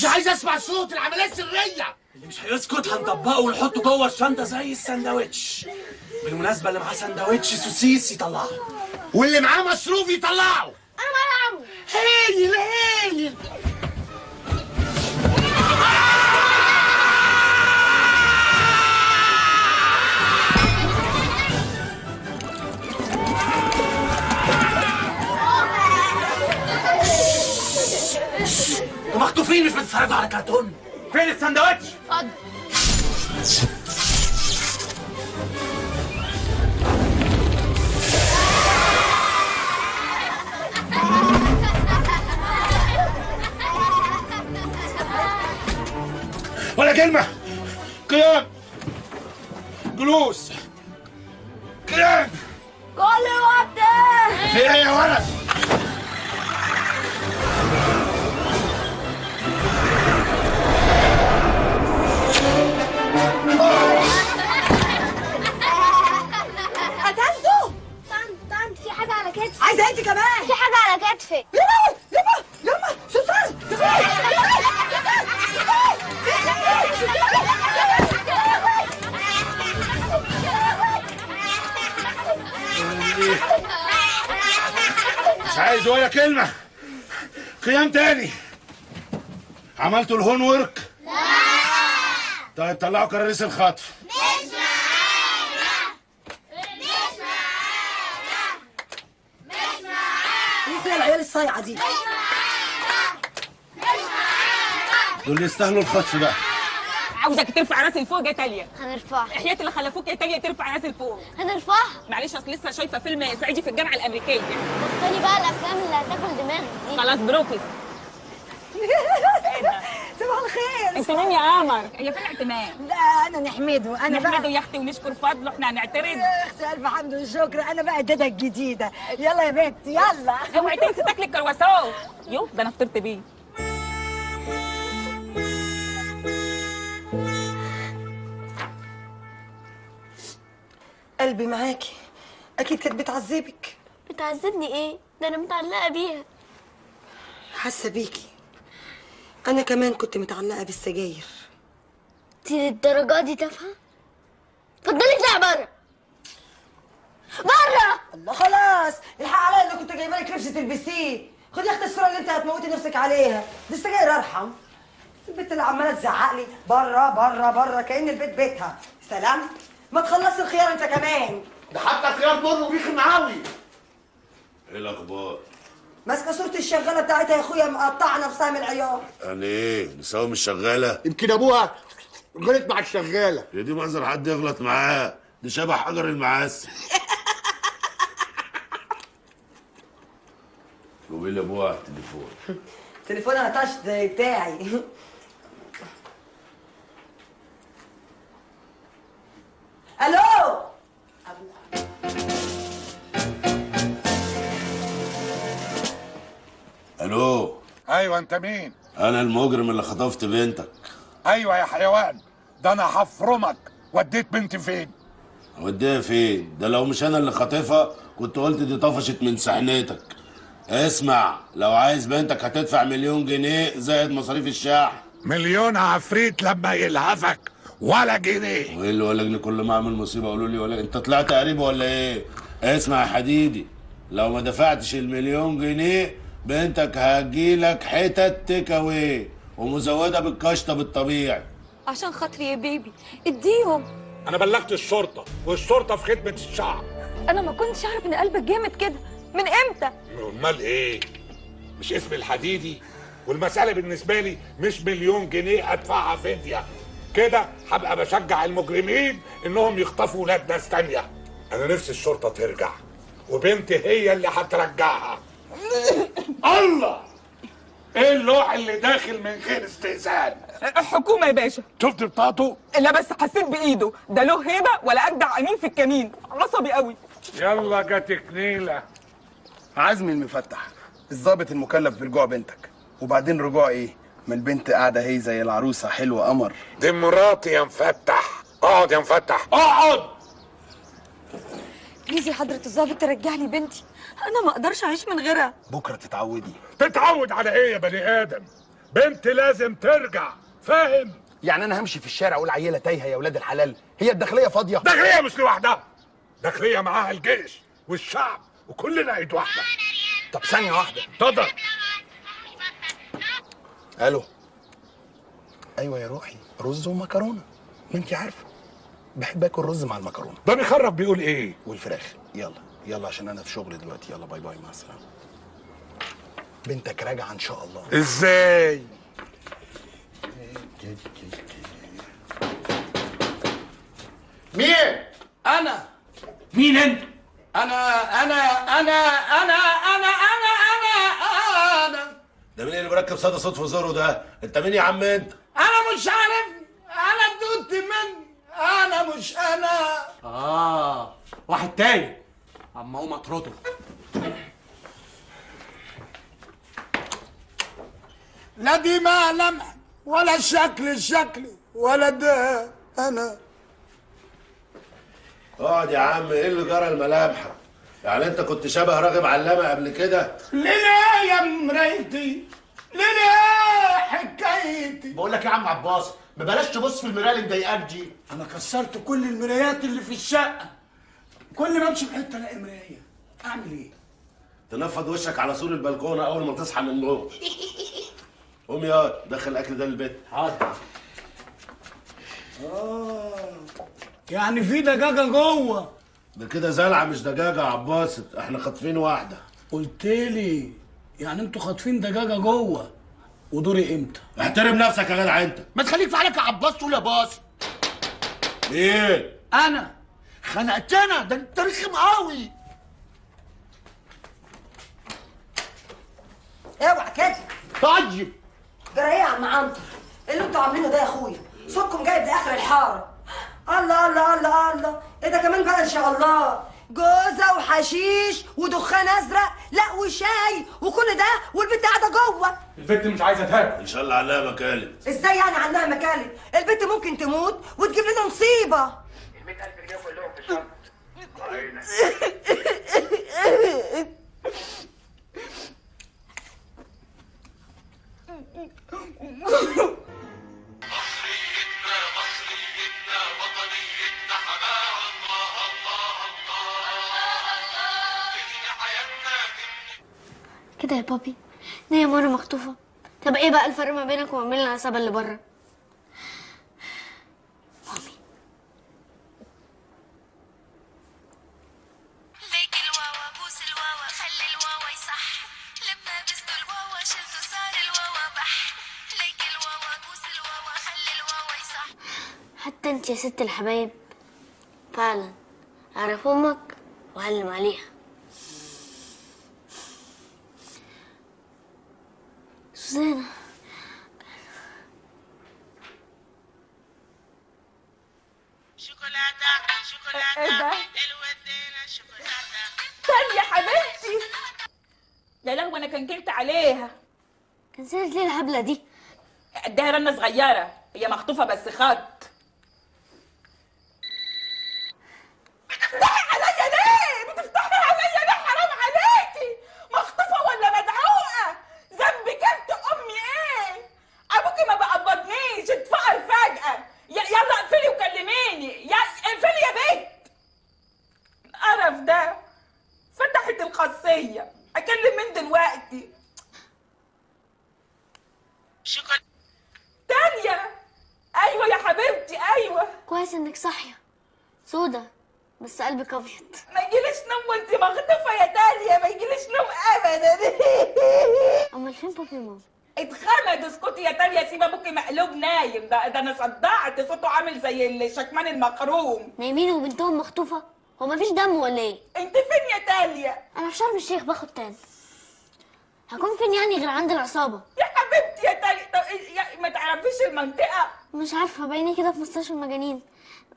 مش عايز اسمع صوت العملية سريه اللي مش هيسكت هنطبقه ونحطه جوه الشنطة زي السندوتش بالمناسبة اللي معاه سندوتش سوسيس يطلعه. واللي معاه مصروف يطلعه. أنا معايا عمو هايل هايل. أنتوا مخطوفين مش بتتفرجوا على كرتون. فين السندوتش؟ اتفضل. ولا كلمة. قيام. جلوس. قيام. كل وقت. في إيه يا ولد؟ عايزة أنت كمان. في حاجة على كتفي يلا يلا يلا سوسن مش عايز ولا كلمة. قيام تاني. عملتوا الهون ورك؟ لا. طيب طلعوا كراريس الخطف. إيه فيها العيال الصايعه دي. دول يستاهلوا الخطف بقى عاوزك ترفع راسي لفوق يا تاليا هنرفعها حياة اللي خلفوك يا تاليا ترفع راسي لفوق. هنرفعها معلش أصل لسه شايفة فيلم صعيدي في الجامعة الأمريكية. بطلي بقى الأفلام اللي هتاكل دماغك دي. خلاص بروفيس. [LAUGHS] صباح الخير. انت مين يا قمر هي فين اعتماد لا أنا نحمده. أنا نحمده بقى يا أختي ونشكر فضله. إحنا هنعترض. يا أختي ألف حمد وشكر. أنا بقى الداده الجديدة. يلا يا بنتي يلا. [LAUGHS] اوعي تنسي تاكلي الكرواسون. يو ده أنا فطرت بيه. قلبي معاكي. أكيد كانت بتعذبك. بتعذبني إيه؟ ده أنا متعلقة بيها. حاسة بيكي. أنا كمان كنت متعلقة بالسجاير. دي للدرجة دي تافهة؟ اتفضلي اطلعي بره. بره! الله خلاص! الحق عليا اللي كنت جايبة لك لبس تلبسيه. خدي يا أختي الصورة اللي أنت هتموتي نفسك عليها. دي السجاير أرحم. البت اللي عمالة تزعق لي. بره بره بره كأن البيت بيتها. سلام. ما تخلصي الخيار أنت كمان. ده حتى خيار مر وبيخ معاوي. إيه الأخبار؟ ماسكه صورة الشغالة بتاعتها يا أخويا مقطعة نفسها من العياط يعني إيه؟ نساوي مش شغاله يمكن أبوها غلط مع الشغالة. يا دي منظر حد يغلط معاه؟ دي شبه حجر المعسل [LAUGHS] جوبي لي ابوها على التليفون. تليفونها طشت زي بتاعي. [LAUGHS] ألو؟ ألو. أيوه أنت مين؟ أنا المجرم اللي خطفت بنتك. أيوه يا حيوان ده أنا هفرمك. وديت بنتي فين؟ اوديها فين؟ ده لو مش أنا اللي خاطفها كنت قلت دي طفشت من سحنتك. اسمع لو عايز بنتك هتدفع مليون جنيه زائد مصاريف الشحن مليون عفريت لما يلهفك ولا جنيه. وايه اللي ولا جنيه؟ كل ما أعمل مصيبة قولوا لي ولا أنت طلعت قريب ولا إيه؟ اسمع يا حديدي لو ما دفعتش المليون جنيه بنتك هتجيلك حتت تيك اواي ومزودة بالكشطه بالطبيعي. عشان خاطري يا بيبي اديهم. أنا بلغت الشرطة والشرطة في خدمة الشعب. أنا ما كنتش أعرف إن قلبك جامد كده. من إمتى؟ أمال إيه؟ مش اسم الحديدي؟ والمسألة بالنسبة لي مش مليون جنيه ادفعها فديه كده هبقى بشجع المجرمين إنهم يخطفوا ولاد ناس تانية. أنا نفسي الشرطة ترجع وبنتي هي اللي هترجعها. [LAUGHS] الله! إيه اللوح اللي داخل من غير استئذان؟ الحكومة يا باشا. شفت بطاقته لا بس حسيت بإيده. ده له هيبة ولا أجدع أمين في الكمين. عصبي قوي. يلا جاتك نيله عزمي المفتح الضابط المكلف برجوع بنتك. وبعدين رجوع إيه؟ ما البنت قاعدة هي زي العروسة حلوة قمر. دي مراتي يا مفتح. اقعد يا مفتح. اقعد! بليز يا حضرة الظابط ترجع لي بنتي. أنا ما أقدرش أعيش من غيرها. بكرة تتعودي. تتعود على إيه يا بني آدم؟ بنت لازم ترجع فاهم؟ يعني أنا همشي في الشارع أقول عيلة تايهة يا ولاد الحلال. هي الداخلية فاضية. داخلية مش لوحدها. داخلية معاها الجيش والشعب وكلنا ايد واحدة. طب ثانية واحدة. اتفضل. ألو. أيوه يا روحي. رز ومكرونة. ما انت عارفة. بحب آكل رز مع المكرونة. ده بيخرف بيقول إيه؟ والفراخ. يلا. يلا عشان أنا في شغل دلوقتي. يلا bye bye مع السلامة. بنتك راجعة إن شاء الله. إزاي؟ مين؟ أنا. مين أنت؟ أنا أنا أنا أنا أنا أنا أنا أنا. ده مين اللي مركب صدى صوت في زوره ده؟ أنت مين يا عم أنت؟ أنا مش عارف. أنا دوت مني أنا مش أنا. آه واحد تاني. أما اقوم اطرده لا دي ما لمح ولا الشكل الشكل ولا ده أنا اقعد يا عم إيه اللي جرى الملامحك يعني أنت كنت شبه راغب علامة قبل كده؟ ليه يا مرايتي ليه حكايتي. بقول لك يا عم عباس ما بلاش تبص في المراية اللي مضايقاك دي. أنا كسرت كل المرايات اللي في الشقة. كل ما امشي في حتة الاقي مراية. اعمل إيه؟ تنفض وشك على سور البلكونة أول ما تصحى من النوم. قوم يا دخل الأكل ده البيت حاضر. آه يعني في دجاجة جوه. ده كده زلعة مش دجاجة يا عباسط إحنا خاطفين واحدة. قلت لي يعني أنتوا خاطفين دجاجة جوه. ودوري إمتى؟ احترم نفسك يا جدع انت. ما تخليك في حالك يا عباس تقول يا باص. إيه؟ أنا خنقتنا ده انت رخم قوي. اوعى كده. طيب. ده إيه يا عم عنتر إيه اللي أنتوا عاملينه ده يا اخويا؟ صوتكم جايب لآخر الحارة. الله الله الله الله. إيه ده كمان بقى؟ إن شاء الله. جوزة وحشيش ودخان أزرق. لا وشاي وكل ده والبنت قاعدة جوه. البنت مش عايزة تاكل إن شاء الله عليها مكالب. إزاي يعني عندها مكالب؟ البنت ممكن تموت وتجيب لنا مصيبة. كده يا بابي نايم وأنا مخطوفة. طب إيه بقى الفرق ما بينك وما بين العصابة اللي بره؟ يا ست الحبايب. فعلا أعرف أمك وهلم عليها. سوزانا. إيه ده؟ تاني يا حبيبتي. يا لهوي أنا كنكلت عليها. كنسلت ليه الهبله دي. اديها رنة صغيرة. هي مخطوفة بس خط بتفتحي عليا ليه؟ بتفتحي عليا ليه حرام عليكي؟ مخطوفه ولا مدعوقه؟ ذنبك انت امي إيه؟ ابوكي ما بقبضنيش اتفقر فجاه ي- يلا اقفلي وكلميني يا اقفلي يا بنت القرف ده؟ فتحت الخاصيه أكلم مين دلوقتي؟ شكرا. تانية. أيوه يا حبيبتي أيوه. كويس إنك صاحية. سودا بس قلبك أبيض. ما يجيليش نوم وانت مخطوفه يا داليا ما يجيليش نوم ابدا. أمال فين بابي وماما؟ اتخمد اسكتي يا تاليا سيب ابوكي مقلوب نايم. ده ده أنا صدعت صوته عامل زي الشكمان المخروم نايمين وبنتهم مخطوفة؟ هو مفيش دم ولا إيه؟ أنت فين يا تاليا أنا في شرم الشيخ باخد تان هكون فين يعني غير عند العصابة؟ يا حبيبتي يا تاليا طب إيه- يا- ما تعرفيش المنطقة؟ مش عارفة باينة كده في مستشفى المجانين.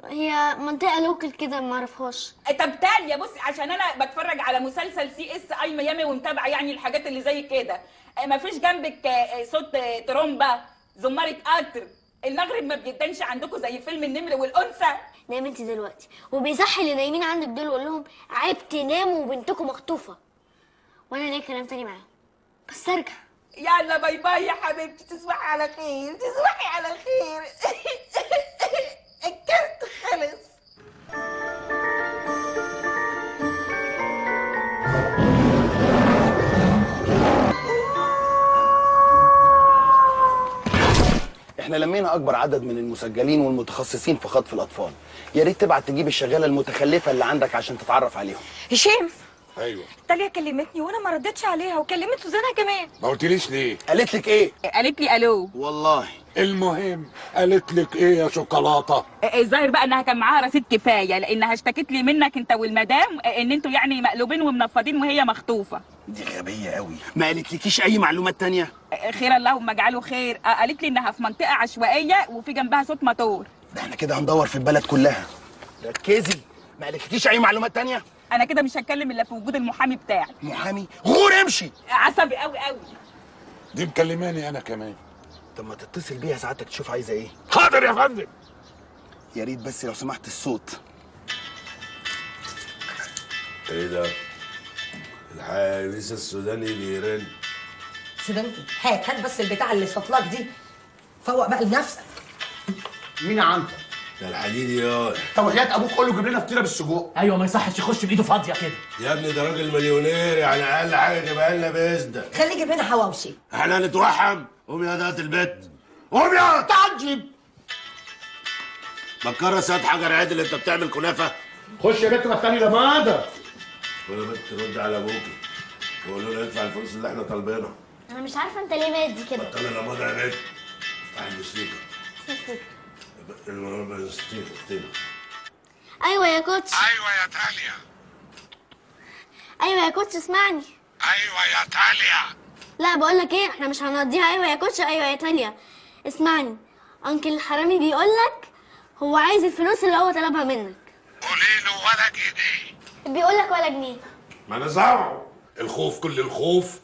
هي منطقة local كده ما أعرفهاش. طب تاليا بصي عشان أنا بتفرج على مسلسل CSI Miami ومتابعة يعني الحاجات اللي زي كده. ما فيش جنبك آه، صوت آه، ترومبة. زمارة قطر المغرب ما بيدنش عندكم زي فيلم النمر والأنثى. نام انت دلوقتي وبيصحي اللي نايمين عندك دول وقول لهم عيب تناموا وبنتكم مخطوفة. وأنا ليا كلام تاني معاهم. بس أرجع. يلا باي باي يا حبيبتي. تصبحي على خير. تصبحي على خير. [LAUGHS] الكارت خلص. إحنا لمينا أكبر عدد من المسجلين والمتخصصين في خطف الأطفال. يا ريت تبعت تجيب الشغالة المتخلفة اللي عندك عشان تتعرف عليهم. هشام! أيوه. تاليا كلمتني وأنا ما ردتش عليها وكلمت سوزانا كمان. ما قلتليش ليه؟ قالت لك إيه؟ قالت لي ألو. والله. المهم قالت لك إيه يا شوكولاتة؟ الظاهر بقى إنها كان معاها رصيد كفاية لأنها اشتكت لي منك أنت والمدام إن أنتوا يعني مقلوبين ومنفضين وهي مخطوفة. دي غبية قوي. ما قالتلكيش أي معلومات تانية؟ خير اللهم اجعله خير. آه، قالت لي إنها في منطقة عشوائية وفي جنبها صوت موتور ده إحنا كده هندور في البلد كلها. ركزي. ما قالتلكيش أي معلومات تانية؟ أنا كده مش هتكلم الا في وجود المحامي بتاعي. محامي؟ غور امشي! عصبي قوي قوي دي مكلماني أنا كمان. طب ما تتصل بيها ساعتك تشوف عايزة إيه. حاضر يا فندم! يا ريت بس لو سمحت الصوت. إيه ده؟ الحارس السوداني بيرن. سوداني؟ هات هات بس البتاع اللي صفلاك دي. فوق بقى لنفسك. مين يا عنتر؟ ده الحديدي يا طب وحياة أبوك قول له جيب لنا فطيرة بالسجق. أيوه ما يصحش يخش بإيده فاضية كده. يا ابني ده راجل مليونير يعني أقل حاجة تبقى لنا بزده خليه يجيب لنا حواوشي. إحنا هنتوحم. قوم يا دات البيت. قوم يا تعجب بكره سيد حجر عادل أنت بتعمل كنافة. خش يا بنت مكاني لماذا ولا بنت رد على أبوك. وقول له ادفع الفلوس اللي إحنا طالبينها. أنا مش عارفة أنت ليه مادي كده. بطل لماذا يا بنت افتح أيوه يا كوتش. أيوه يا تاليا. أيوه يا كوتش اسمعني. أيوه يا تاليا. لا بقول لك إيه إحنا مش هنقضيها. أيوه يا كوتش أيوه يا تاليا. اسمعني. أنكل الحرامي بيقول لك هو عايز الفلوس اللي هو طلبها منك. قولي له ولا جنيه. بيقول لك ولا جنيه. ما أنا سامعه الخوف كل الخوف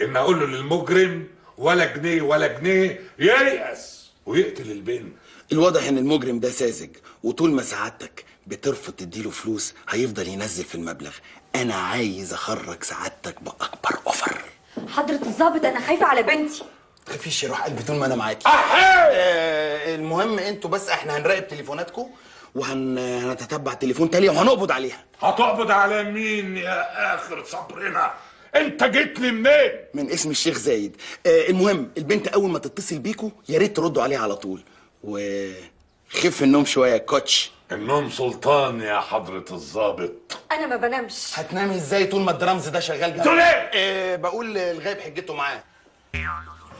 إن أقول له للمجرم ولا جنيه ولا جنيه ييأس. ويقتل البنت. الواضح إن المجرم ده ساذج وطول ما سعادتك بترفض تديله فلوس هيفضل ينزل في المبلغ. أنا عايز أخرج سعادتك بأكبر أوفر. حضرة الظابط أنا خايفة على بنتي. تخافيش يا روح قلبي طول ما أنا معاكي. آه المهم أنتوا بس إحنا هنراقب تليفوناتكم وهنتتبع تليفون تالية وهنقبض عليها. هتقبض على مين يا آخر صبرنا؟ أنت جيت لي منين؟ من قسم الشيخ زايد. آه المهم البنت أول ما تتصل بيكوا يا ريت تردوا عليها على طول. وخف النوم شوية يا coach. النوم سلطان يا حضرة الظابط أنا ما بنامش. هتنامي إزاي طول ما الدرامز ده شغال؟ جنبك تقول إيه؟ آه بقول الغايب حجته معاه.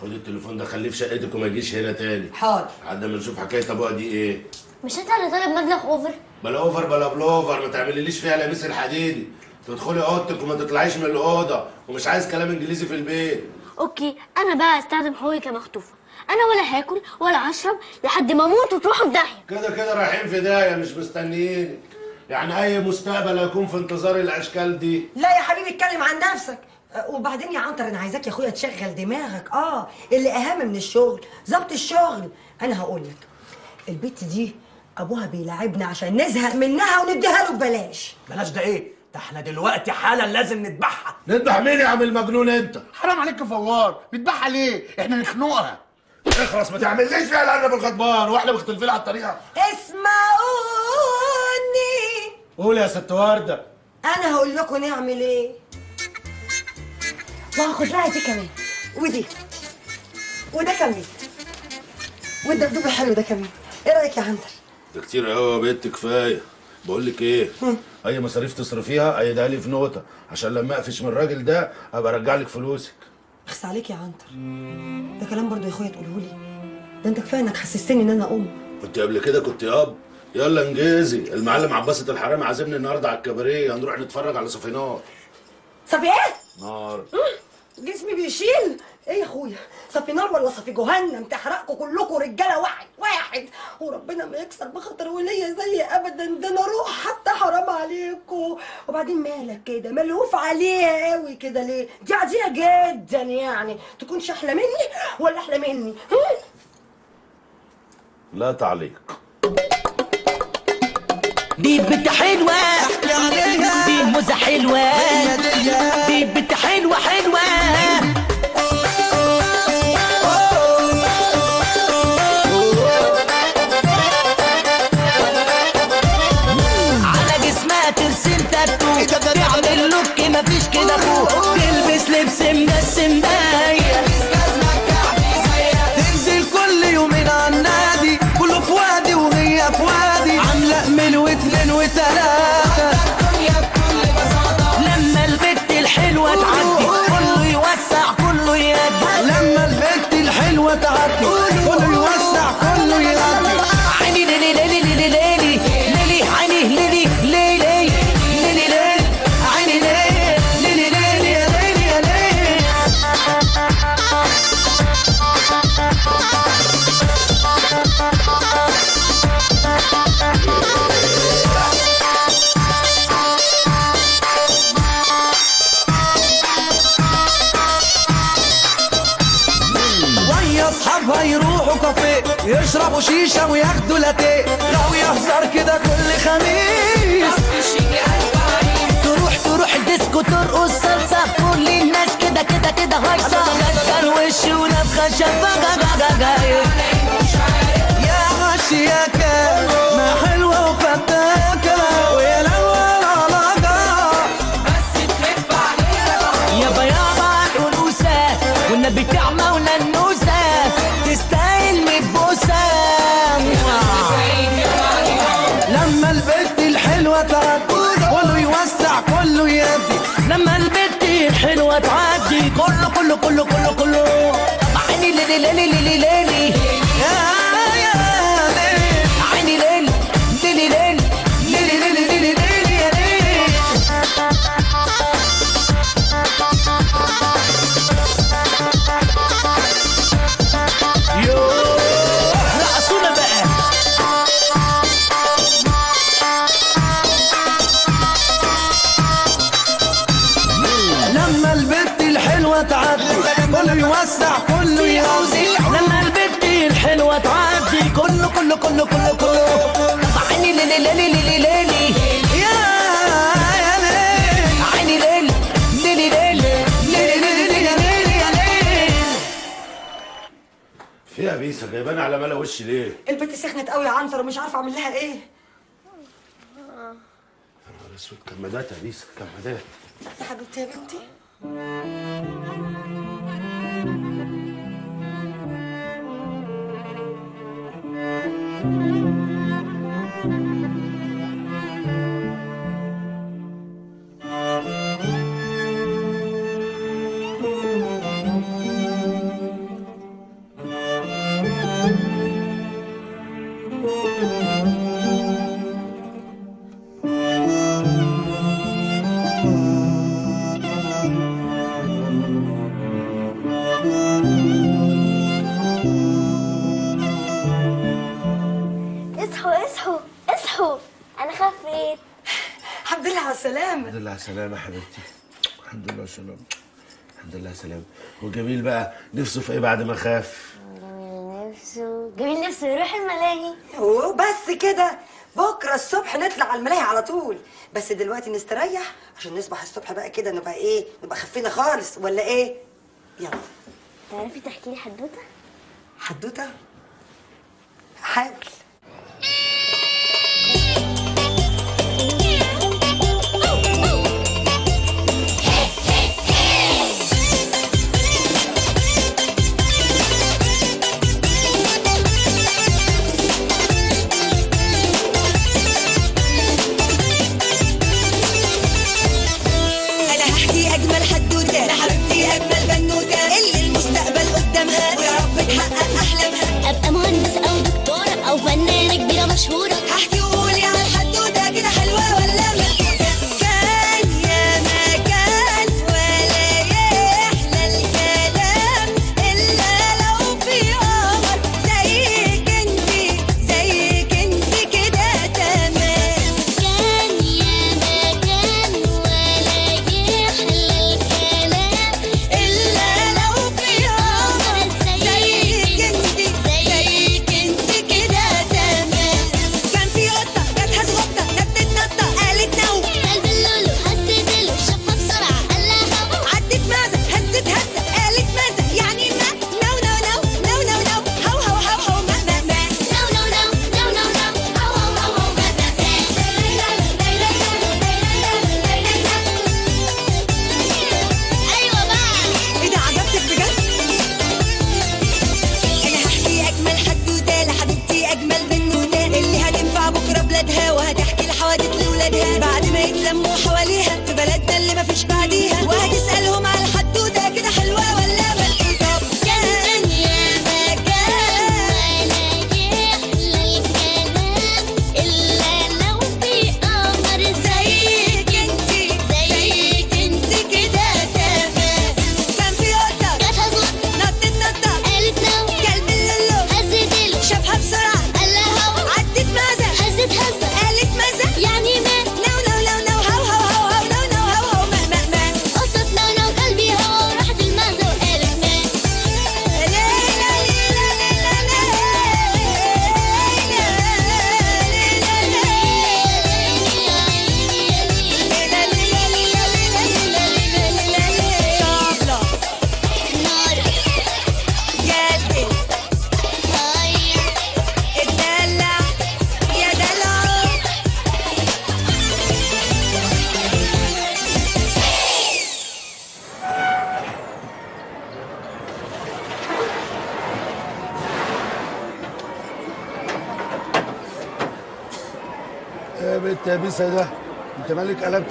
خد التليفون ده خليه في شقتك وما يجيش هنا تاني. حاضر. لحد ما نشوف حكاية أبوها دي إيه. مش أنت اللي طالب مبلغ أوفر؟ بلا أوفر بلا بلوفر ما تعمليليش فيها لابس الحديدي. تدخلي أوضتك وما تطلعيش من الأوضة. ومش عايز كلام إنجليزي في البيت. أوكي أنا بقى أستخدم حقوقي كمخطوفة. أنا ولا هاكل ولا هشرب لحد ما أموت وتروحوا في داهيه كده كده رايحين في داهيه مش مستنيين. يعني أي مستقبل هيكون في انتظار الأشكال دي؟ لا يا حبيبي اتكلم عن نفسك. أه، وبعدين يا عنتر أنا عايزاك يا أخويا تشغل دماغك. آه اللي أهم من الشغل ظبط الشغل. أنا هقول لك البت دي أبوها بيلاعبنا عشان نزهق منها ونديها له ببلاش. بلاش ده إيه؟ ده إحنا دلوقتي حالا لازم نذبحها. نذبح مين يا عم المجنون أنت؟ حرام عليك يا فوار. نذبحها ليه؟ إحنا نخنقها. اخلص ما تعمليش فيها الأرنب الغضبان؟ وإحنا مختلفين على الطريقة. اسمعوني. قول يا ست وردة. أنا هقول لكم نعمل إيه. وهاخد لها دي كمان. ودي. وده كمان. والدبدوب الحلو ده كمان. إيه رأيك يا عنتر ده كتير قوي يا بنت كفاية. بقول لك إيه أي مصاريف تصرفيها ايدها لي في نوته عشان لما أقفش من الراجل ده أبقى ارجع لك فلوسك. اخس عليك يا عنتر. ده كلام برضو يا اخويا تقوله لي. ده انت كفاية انك حسستني ان أنا ام. كنت قبل كده كنت ياب يلا انجزي. المعلم عباسة الحرامي عازمني النهارده على الكباريه. هنروح نتفرج على صفينار صفي إيه نار. [GASPS] جسمي بيشيل. إيه يا أخويا؟ صفي نار ولا صفي جهنم؟ تحرقكم كلكم رجالة واحد واحد. وربنا ما يكسر بخاطر وليا زي ابدا ده أنا روح حتى حرام عليكم وبعدين مالك كده؟ ملهوف عليها قوي كده ليه؟ دي عاديه جدا يعني. تكونش أحلى مني ولا أحلى مني؟ لا تعليق. دي بنت حلوة. دي موزة حلوة. دي بنت حلوة حلوة. يشربوا شيشه وياخدوا لاتيه لو يهزر كده كل خميس. تروح تروح الديسكو ترقص صلصة. كل الناس كده كده كده هايصة. غسل وش ونفخة شفاقة يا غشياكة كله كله كله تعدي كله كله كله كله كله عيني ليلي ليلي ليلي ليلي يا يا ليلي عيني ليلي ليلي ليلي ليلي ليلي ليلي ليلي يا ليلي فيها بيسه جايباني على ملا وشي ليه؟ البت سخنت قوي يا عنتر ومش عارفه اعمل لها إيه يا اسود كمادات يا بيسه كمادات يا حبيبتي يا بنتي Música وجميل بقى نفسه في إيه بعد ما خاف؟ جميل نفسه جميل نفسه يروح الملاهي. وبس كده بكرة الصبح نطلع على الملاهي على طول. بس دلوقتي نستريح عشان نصبح الصبح بقى كده نبقى إيه نبقى خفينا خالص ولا إيه؟ يلا. تعرفي تحكي لي حدوتة؟ حدوتة؟ حاول.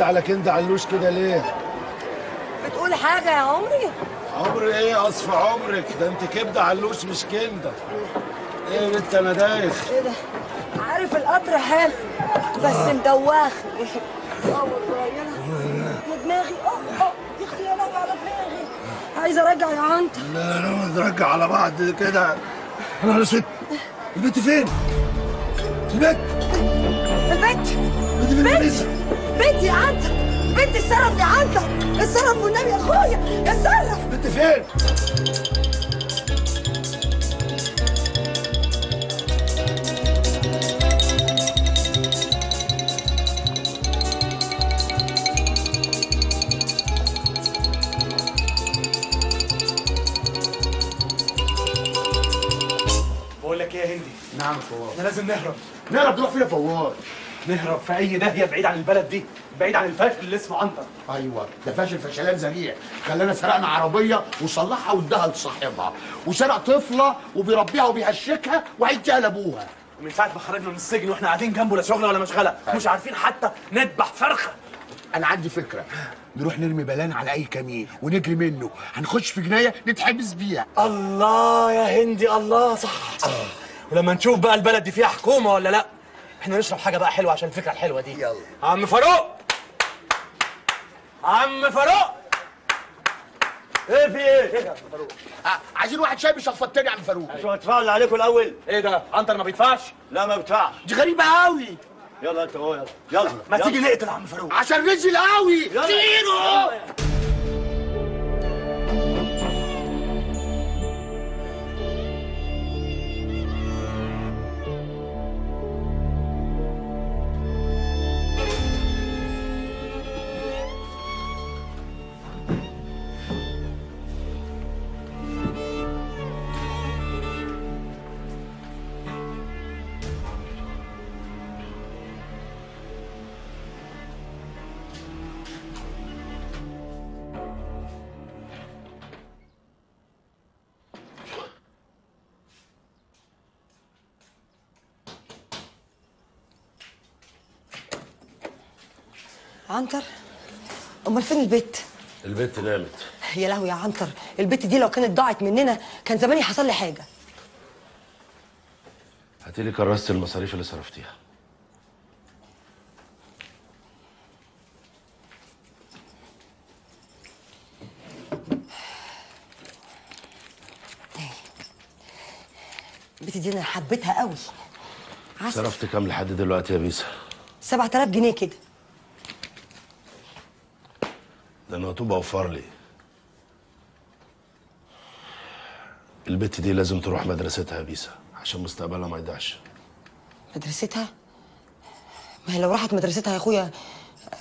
على كند علوش كده ليه؟ بتقول حاجة يا عمري؟ عمر إيه؟ اصف عمرك. ده انت كبده علوش مش كنده إيه يا بنت أنا دايخ؟ إيه ده؟ عارف القطر حلو بس مدوخني آه. والله يا دماغي. آه آه يا أختي لهوي على دماغي. عايزه أرجع يا عنتر لا لا نرجع على بعض كده. أنا اسود البنت فين؟ البنت البنت البنت فين يا بيسا؟ بنت يا عنتر بنت السرف يا عنتر السرف والنبي يا أخويا السرف البنت فين؟ بقول لك إيه يا هندي؟ نعم يا فوار. إحنا لازم نهرب. نهرب نروح فين يا فوار؟ نهرب في أي داهيه بعيد عن البلد دي بعيد عن الفاشل اللي اسمه عنتر أيوه ده فاشل فشلان ذريع. خلانا سرقنا عربية وصلحها واداها لصاحبها. وسرق طفلة وبيربيها وبيهشكها وهيديها لأبوها. من ساعة ما خرجنا من السجن وإحنا قاعدين جنبه لا شغله ولا مشغلة مش عارفين حتى نذبح فرخة. أنا عندي فكرة. نروح نرمي بلان على أي كمين ونجري منه. هنخش في جناية نتحبس بيها. الله يا هندي الله صح صح. ولما نشوف بقى البلد دي فيها حكومة ولا لأ إحنا نشرب حاجة بقى حلوة عشان الفكرة الحلوة دي. يلا. عم فاروق. عم فاروق. إيه في إيه؟ إيه يا عم فاروق؟ آه، عايزين واحد شاي تاني يا عم فاروق. شو هتدفعوا اللي عليكم الأول. إيه ده؟ عنتر ما بيدفعش؟ لا ما بدفعش دي غريبة قوي يلا انت اهو يلا. يلا ما. تيجي نقتل عم فاروق. عشان رجل قوي يلا. عنتر؟ أمال فين البيت البنت نامت. يا لهوي يا عنتر البت دي لو كانت ضاعت مننا كان زماني حصل لي حاجة. هاتي لي كراسة المصاريف اللي صرفتيها. البت دي أنا حبيتها قوي. صرفت كام لحد دلوقتي يا بيسا 7000 جنيه كده. ده أنا طوب اوفر لي. البت دي لازم تروح مدرستها يا بيسا عشان مستقبلها ما يضيعش. مدرستها؟ ما هي لو راحت مدرستها يا أخويا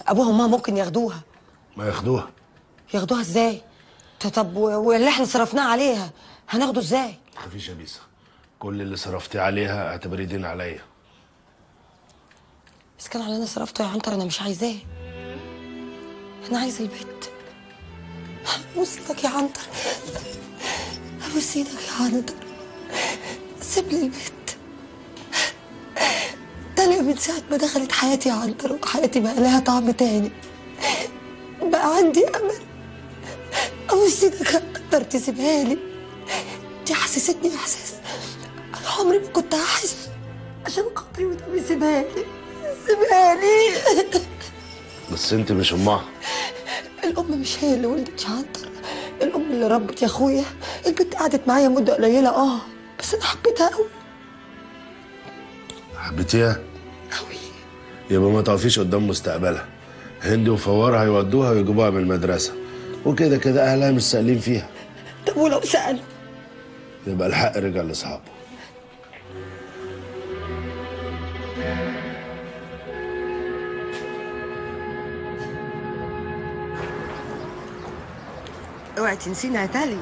أبوها وأمها ممكن ياخدوها. ما ياخدوها. ياخدوها إزاي؟ طب واللي إحنا صرفناه عليها هناخده إزاي؟ ما تخافيش يا بيسا. كل اللي صرفتي عليها اعتبريه دين عليا. بس كان على أنا صرفته يا عنتر أنا مش عايزاه. أنا عايزة البيت. ابوس إيدك يا عنتر. ابوس إيدك يا عنتر. سيب لي البيت. تانية من ساعة ما دخلت حياتي يا عنتر وحياتي بقى لها طعم تاني. بقى عندي أمل. أبوس إيدك يا عنتر تسيبها لي. دي حسستني إحساس أنا عمري ما كنت هحس. عشان خاطري وده سيبها لي. سيبها لي. بس انت مش امها. الأم مش هي اللي ولدت يا عنتر الأم اللي ربت يا أخويا. البنت قعدت معايا مدة قليلة أه. بس أنا حبيتها أوي. حبيتيها؟ قوي يبقى ما تقفيش قدام مستقبلها. هندي وفوارها هيودوها ويجيبوها من المدرسة. وكده كده أهلها مش سائلين فيها. طب ولو سأل؟ يبقى الحق رجع لأصحابه. اوعي تنسيني يا تالي.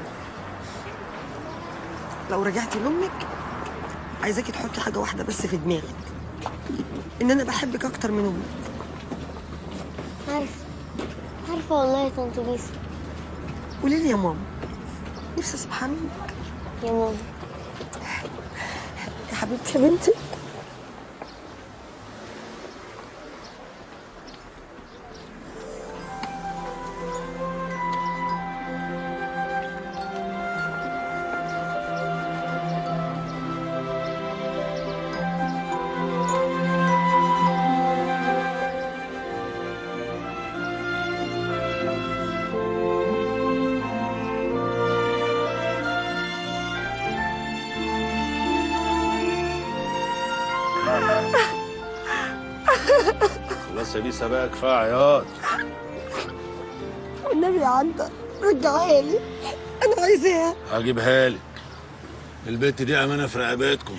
لو رجعتي لأمك عايزاكي تحطي حاجة واحدة بس في دماغك. إن أنا بحبك أكتر من أمك. عارفة. عارفة والله يا طنط بيسا قولي لي يا ماما. نفسي اسمعها منك. يا ماما. يا حبيبتي يا بنتي. بقى كفاية عياط. والنبي يا عنتر رجعها لي. أنا عايزاها. هجيبها لك. البت دي أمانة في رقبتكم.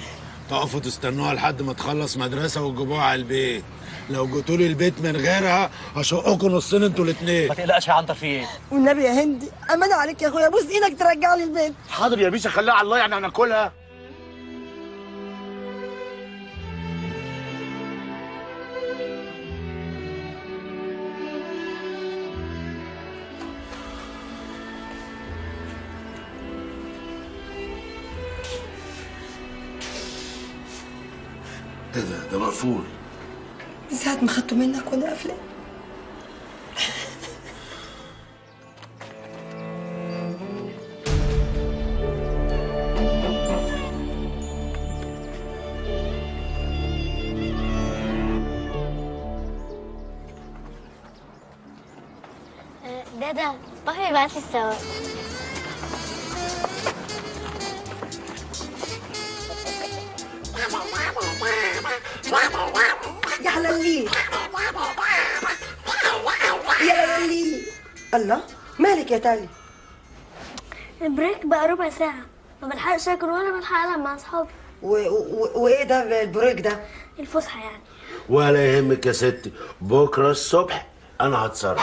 تقفوا تستنوها لحد ما تخلص مدرسة وتجيبوها على البيت. لو جيتوا لي البيت من غيرها هشقكم نصين أنتوا الاثنين ما تقلقش يا عنتر في إيه؟ والنبي يا هندي أمانة عليك يا أخويا. بوس إيدك ترجع لي البيت. حاضر يا بيسا خليها على الله يعني هناكلها. مقفول. من ساعة ما خدته منك وأنا قافلة. آه، دادا بابي بعت لي السواق لولي يا لولي الله مالك يا تالي؟ ال break بقى ربع ساعة. ما بلحقش آكل ولا بلحق ألعب مع أصحابي. و... و... وإيه ده ال break ده؟ الفسحة يعني. ولا يهمك يا ستي بكرة الصبح أنا هتصرف.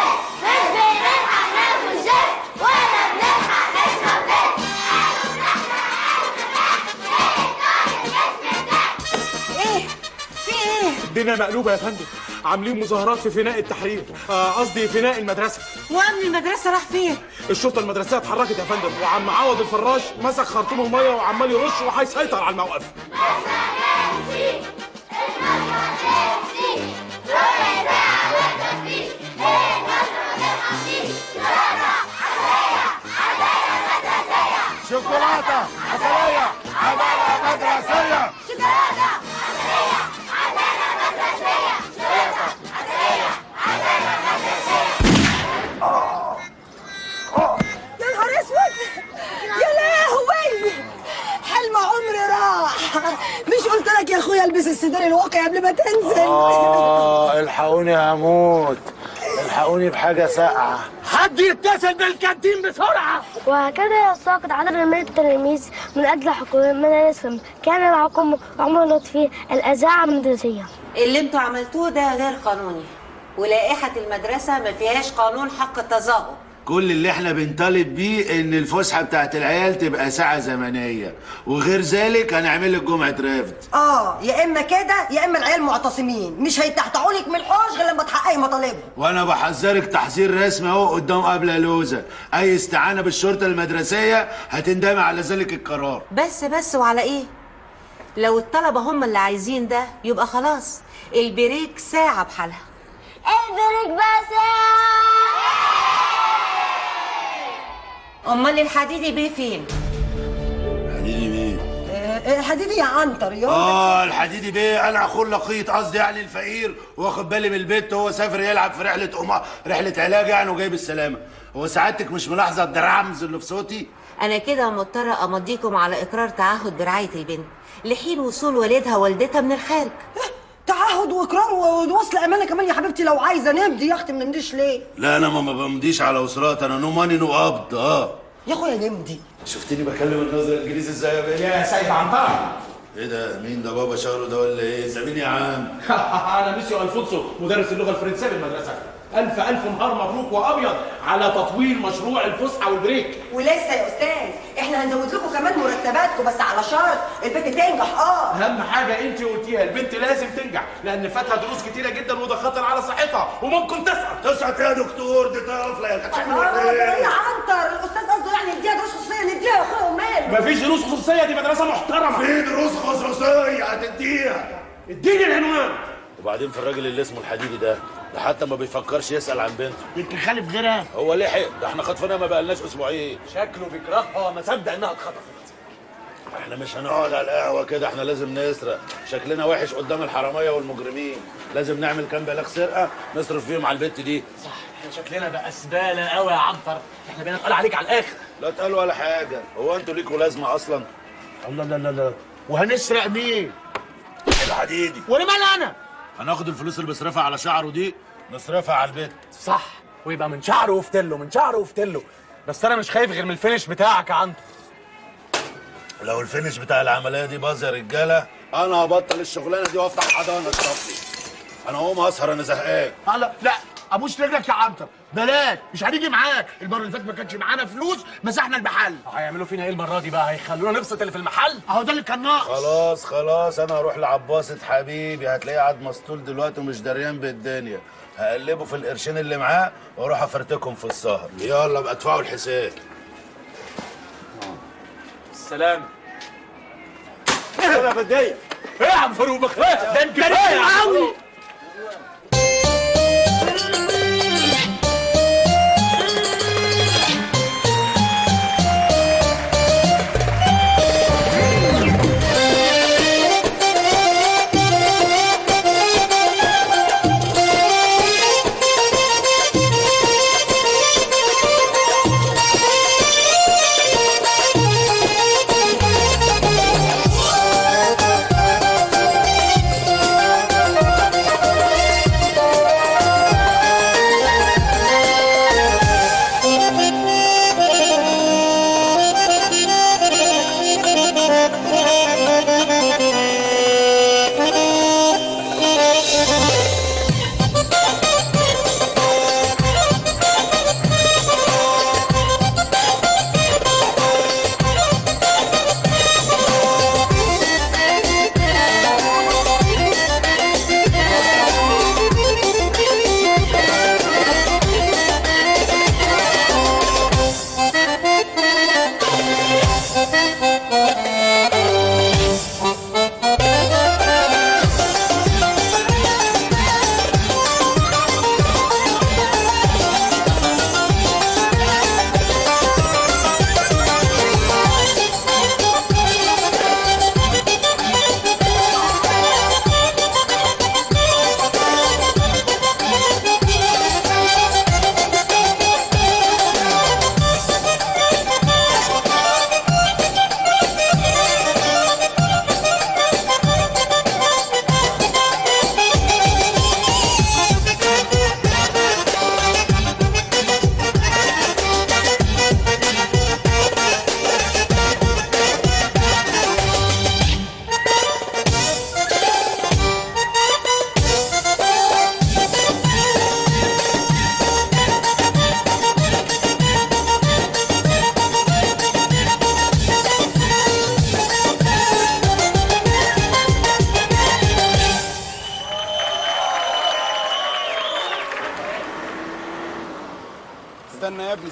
الدنيا مقلوبة يا فندم. عاملين مظاهرات في فناء التحرير. آه، قصدي فناء المدرسة. وأمن المدرسة راح فين؟ الشرطة المدرسية اتحركت يا فندم. وعم عوض الفراش مسك خرطوم المية وعمال يرش وهيسيطر على الموقف. شوكولاتة عسلية عداله مدرسية. يا أخويا ألبس السدار الواقي قبل ما تنزل. آه الحقوني هموت. الحقوني بحاجة ساقعة. حد يتصل بالكانتين بسرعة. وهكذا يساقط عدد من التلاميذ من أجل حقوق مدارسهم كان الحكم عمر لطفي الإذاعة المدرسية اللي أنتوا عملتوه ده غير قانوني. ولائحة المدرسة ما فيهاش قانون حق التظاهر. كل اللي إحنا بنطالب بيه ان الفسحة بتاعت العيال تبقى ساعة زمنية. وغير ذلك هنعمل لك جمعة رفد آه يا إما كده يا إما العيال معتصمين. مش هيتحتعوا لك من الحوش غير لما تحققي مطالبهم. وأنا بحذرك تحذير رسمي أهو قدام قبل لوزة. أي استعانة بالشرطة المدرسية هتندمي على ذلك القرار. بس بس وعلى إيه؟ لو الطلبة هم اللي عايزين ده يبقى خلاص. ال break ساعة بحالها. ال break بس أمال الحديدي بيه فين حديدي بيه آه، حديدي يا عنتر يا آه الحديدي بيه. أنا اخو لقيط قصدي يعني الفقير واخد بالي من البيت هو سافر يلعب في رحلة أم... رحلة علاج يعني وجاي بالسلامه هو سعادتك مش ملاحظه الدرعمز اللي في صوتي؟ أنا كده مضطرة أمضيكم على إقرار تعهد برعاية البنت. لحين وصول والدها والدتها من الخارج. تعهد واقرار ووصل أمانة كمان يا حبيبتي لو عايزه نمضي يا أختي ما نمضيش ليه؟ لا أنا ما ما بمضيش على وصلات أنا no money no قبض آه. يا أخويا نمضي شفتني بكلم النظر الإنجليزي إزاي يا بيه يا سيد عنتر. إيه ده؟ مين ده بابا شغله ده ولا إيه؟ زميل يا عم [LAUGHS] أنا ميسيو ألفونسو مدرس اللغة الفرنسية بالمدرسة. ألف ألف نهار مبروك وأبيض على تطوير مشروع الفسحة وال break. ولسه يا أستاذ إحنا هنزود لكم كمان مرتباتكم بس على شرط البنت تنجح آه. أهم حاجة أنت قلتيها البنت لازم تنجح لأن فاتها دروس كتيرة جدا وده خطر على صحتها وممكن تسقط. تسقط يا دكتور دي طفله يا آه يا عنتر. الأستاذ قصده يعني نديها دروس خصوصية نديها يا اخويا وماله مفيش دروس خصوصية دي مدرسة محترمة. في دروس خصوصية هتديها. اديني العنوان. وبعدين في الراجل اللي اسمه الحديدي ده ده حتى ما بيفكرش يسأل عن بنته. يمكن خالف غيرها؟ هو لحق ده إحنا خطفنا ما بقالناش أسبوعين. شكله بيكرهها ما صدق إنها اتخطفت. إحنا مش هنقعد على القهوة كده إحنا لازم نسرق. شكلنا وحش قدام الحرامية والمجرمين. لازم نعمل كام بلاغ سرقة نصرف فيهم على البت دي. صح إحنا شكلنا بقى زباله قوي يا عنتر. إحنا بقينا نقال عليك على الآخر. لا تقال ولا حاجة. هو أنتوا ليكوا لازمة أصلا؟ الله لا لا لا وهنسرق مين؟ الحديدي. وأنا مال أنا. هناخد الفلوس اللي بيصرفها على شعره دي نصرفها على البت. صح ويبقى من شعره وفتله من شعره وفتله بس أنا مش خايف غير من ال finish بتاعك يا عنتر لو ال finish بتاع العملية دي باظ يا رجالة أنا هبطل الشغلانة دي وأفتح حضانة صفي أنا هقوم أسهر أنا زهقان. لا لا أبوس رجلك يا عنتر بلاش مش هنيجي معاك. المرة اللي فاتت ما كانش معانا فلوس مسحنا المحل. هيعملوا فينا إيه المرة دي بقى؟ هيخلونا نبسط اللي في المحل؟ أهو ده اللي كان ناقص. خلاص خلاص أنا هروح لعباسة حبيبي. هتلاقيه قاعد مسطول دلوقتي ومش دريان بالدنيا. هقلبه في القرشين اللي معاه وأروح افرتكم في السهر. يلا بقى ادفعوا الحساب. السلام. أنا بتضايق إيه يا عم فاروق؟ ده انت قوي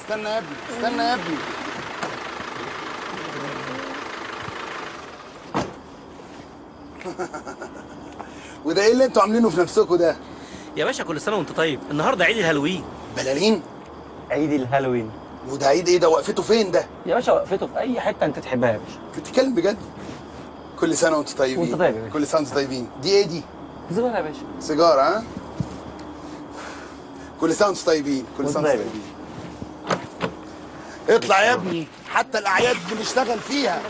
استنى يا ابني استنى يا ابني [LAUGHS] وده إيه اللي أنتوا عاملينه في نفسكم ده؟ يا باشا كل سنة وانت طيب النهارده عيد الهالوين بلالين؟ عيد الهالوين وده عيد إيه ده وقفته فين ده؟ يا باشا وقفته في أي حتة أنت تحبها يا باشا بتتكلم بجد؟ كل سنة وانتوا طيبين وانت طيب يا باشا. كل سنة وانتوا طيبين دي إيه دي؟ سيجاره يا باشا سيجارة ها؟ كل سنة وانتوا طيبين كل سنة وانت وانتوا طيب. طيبين اطلع يا ابني. حتى الأعياد بنشتغل فيها.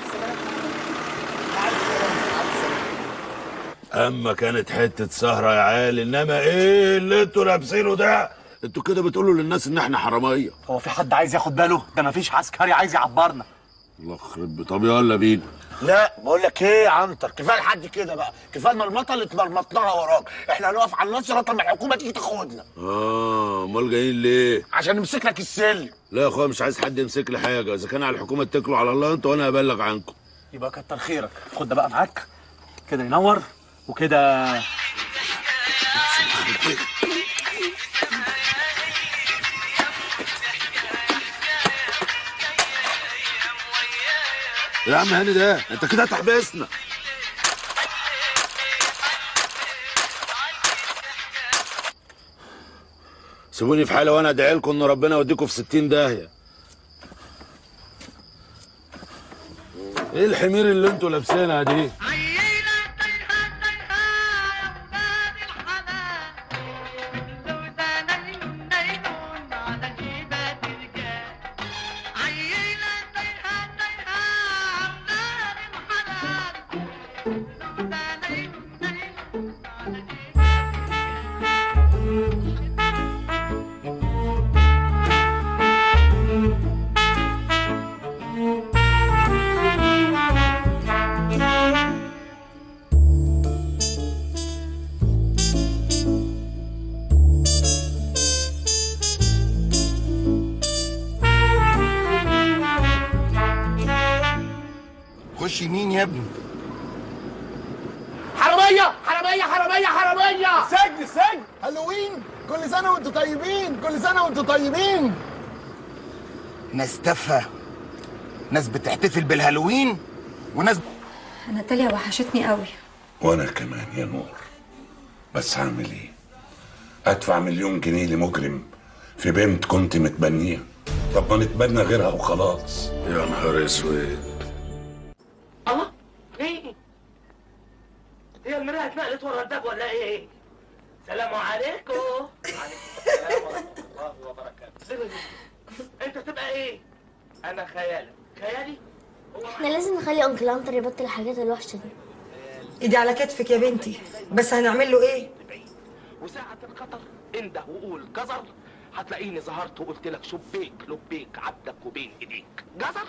أما كانت حتة سهرة يا عيال إنما إيه اللي أنتوا لابسينه ده؟ أنتوا كده بتقولوا للناس إن إحنا حرامية. هو في حد عايز ياخد باله؟ ده مفيش عسكري عايز يعبرنا. الله يخرب طب يلا بينا. لا بقول لك إيه يا عنتر؟ كفايه لحد كده بقى. كفايه المرمطه اللي اتمرمطناها وراك. إحنا هنقف على النص لغايه ما الحكومة تيجي تاخدنا. آه أمال جايين ليه؟ عشان نمسك لك السلم. لا يا أخويا مش عايز حد يمسك لي حاجة. إذا كان على الحكومة اتكلوا على الله أنتوا وأنا هبلغ عنكم. يبقى كتر خيرك. خد ده بقى معاك. كده ينور. وكده يا عم هاني ده انت كده هتحبسنا. سيبوني في حالي وأنا ادعي لكم ان ربنا يوديكم في 60 داهية. إيه الحمير اللي أنتوا لابسينها دي؟ تافهة. ناس بتحتفل بالهالوين وناس ناتاليا وحشتني قوي. وأنا كمان يا نور. بس هعمل إيه؟ أدفع مليون جنيه لمجرم في بنت كنت متبنيها طب ما نتبنى غيرها وخلاص. يا نهار أسود. الله؟ إيه؟ هي المرايه اتنقلت ورا الباب ولا إيه؟ سلام عليكم. [LAUGHS] السلام ورحمة الله وبركاته. أنت تبقى إيه؟ أنا خيالك خيالي؟ إحنا لازم نخلي أنكل عنتر يبطل الحاجات الوحشة دي. إيدي على كتفك يا بنتي. بس هنعمل له إيه؟ وساعة القطر. انده وقول جزر. هتلاقيني ظهرت وقلت لك شبيك لبيك عبدك وبين إيديك. جزر؟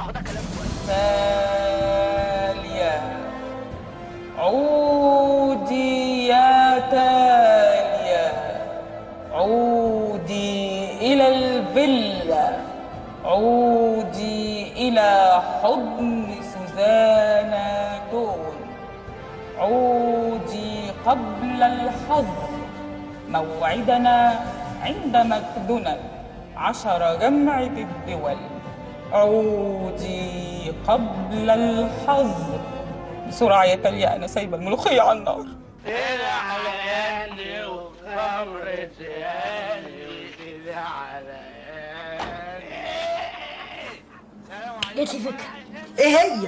أهو ده كلام تاليا. عودي يا تاليا. عودي إلى الفيلا. عودي إلى حضن سوزانا دون. عودي قبل الحظر موعدنا عند ماكدونالد عشر جمعة الدول. عودي قبل الحظر بسرعة يا تاليا أنا سايبة الملوخية على النار. كده على يدي وخمرة كده على جات لي فكرة. إيه هي؟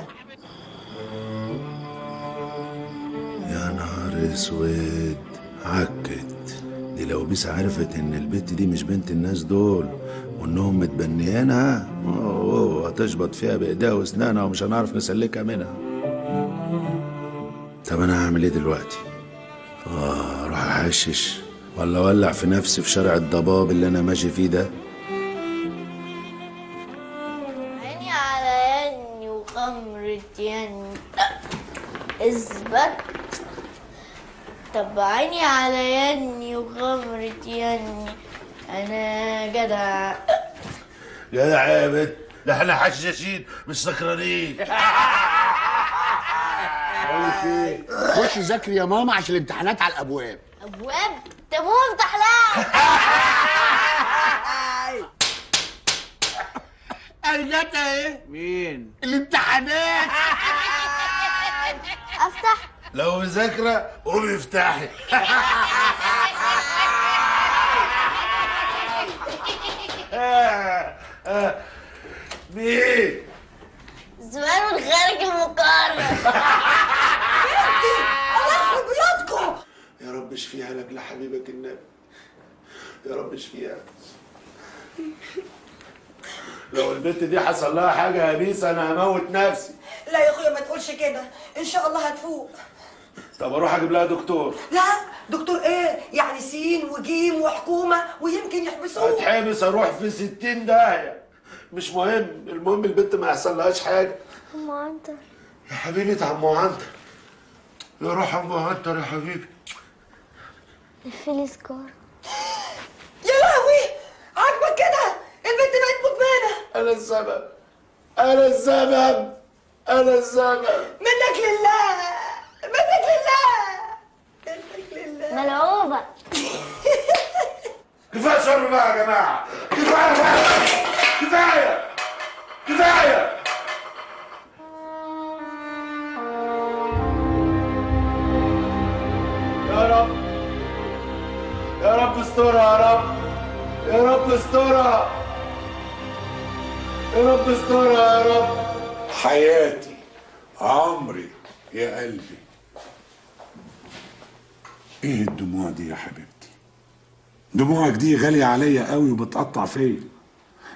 يا نهار أسود. عكت. دي لو بيس عرفت إن البت دي مش بنت الناس دول وإنهم متبنيينها هتشبط فيها بإيديها وأسنانها ومش هنعرف نسلكها منها. طب أنا هعمل إيه دلوقتي؟ آه أروح أحشش ولا أولع في نفسي في شارع الضباب اللي أنا ماشي فيه ده؟ يني اثبت طب عيني على يني وخمرة يني أنا جدع. جدع يا بت ده إحنا حشاشين مش سكرانين. [LAUGHS] خش ذاكر يا ماما عشان الامتحانات على الأبواب. أبواب؟ افتح لها [LAUGHS] جت اهي مين؟ الامتحانات [LAUGHS] أفتح لو مذاكرة قومي افتحي. [LAUGHS] مين؟ زمان والخارج المقرر يا رب اشفيها لك لحبيبك النبي يا رب اشفيها لو البنت دي حصل لها حاجة يا بيس أنا هموت نفسي. لا يا أخويا ما تقولش كده. إن شاء الله هتفوق. طب أروح أجيب لها دكتور. لا دكتور إيه؟ يعني سين وجيم وحكومة ويمكن يحبسوه. هتحبس أروح في ستين داهية. مش مهم المهم البنت ما يحصلهاش حاجة. أم عنتر. يا حبيبي عمو عنتر. يا روح عمو عنتر يا حبيبي. الفيلي سكار يا لهوي عاجبك كده البنت بقت مدمنه أنا السبب أنا السبب أنا السبب منك لله. منك لله. منك لله. ملعوبة [LAUGHS] كفاية شر بقى يا جماعة. كفاية بقى. كفاية. كفاية. يا رب. يا رب استرها يا رب. يا رب استرها. يا رب استرها يا رب. حياتي عمري يا قلبي. إيه الدموع دي يا حبيبتي؟ دموعك دي غالية عليا قوي وبتقطع فيا.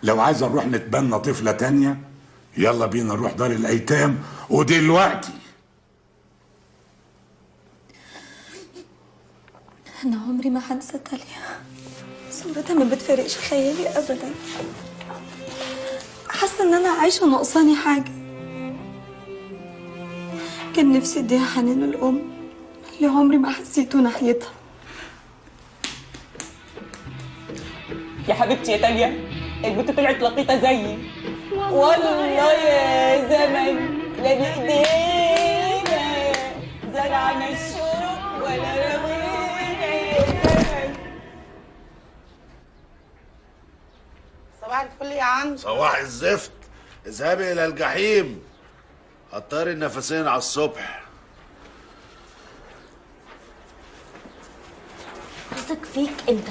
لو عايز نروح نتبنى طفلة تانية يلا بينا نروح دار الأيتام. ودلوقتي. أنا عمري ما هنسى تاليا. صورتها ما بتفارقش خيالي أبدا. حاسة إن أنا عايشة ناقصاني حاجة. كان نفسي أديها حنان الأم اللي عمري ما حسيته ناحيتها. يا حبيبتي يا تاليا البنت طلعت لقيطه زيي. والله يا زمن لا بايدينا زرعنا الشوق ولا روينا يا زمن صباح الفل يا عم. صباح الزفت. اذهبي إلى الجحيم؟ هتطيري النفسين على الصبح. واثق فيك انت.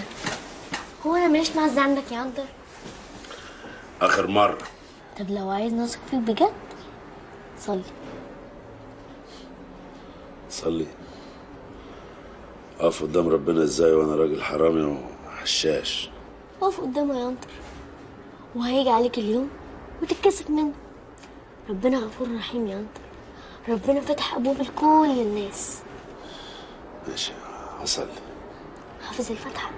هو أنا ماليش معز عندك يا عنتر آخر مرة. طب لو عايز نثق فيك بجد صلي. صلي. اقف قدام ربنا إزاي وأنا راجل حرامي وحشاش؟ اقف قدامه يا عنتر وهيجي عليك اليوم وتتكسف منه. ربنا غفور رحيم يا عنتر ربنا فتح أبواب لكل الناس. ماشي هصلي. حافظ الفتحه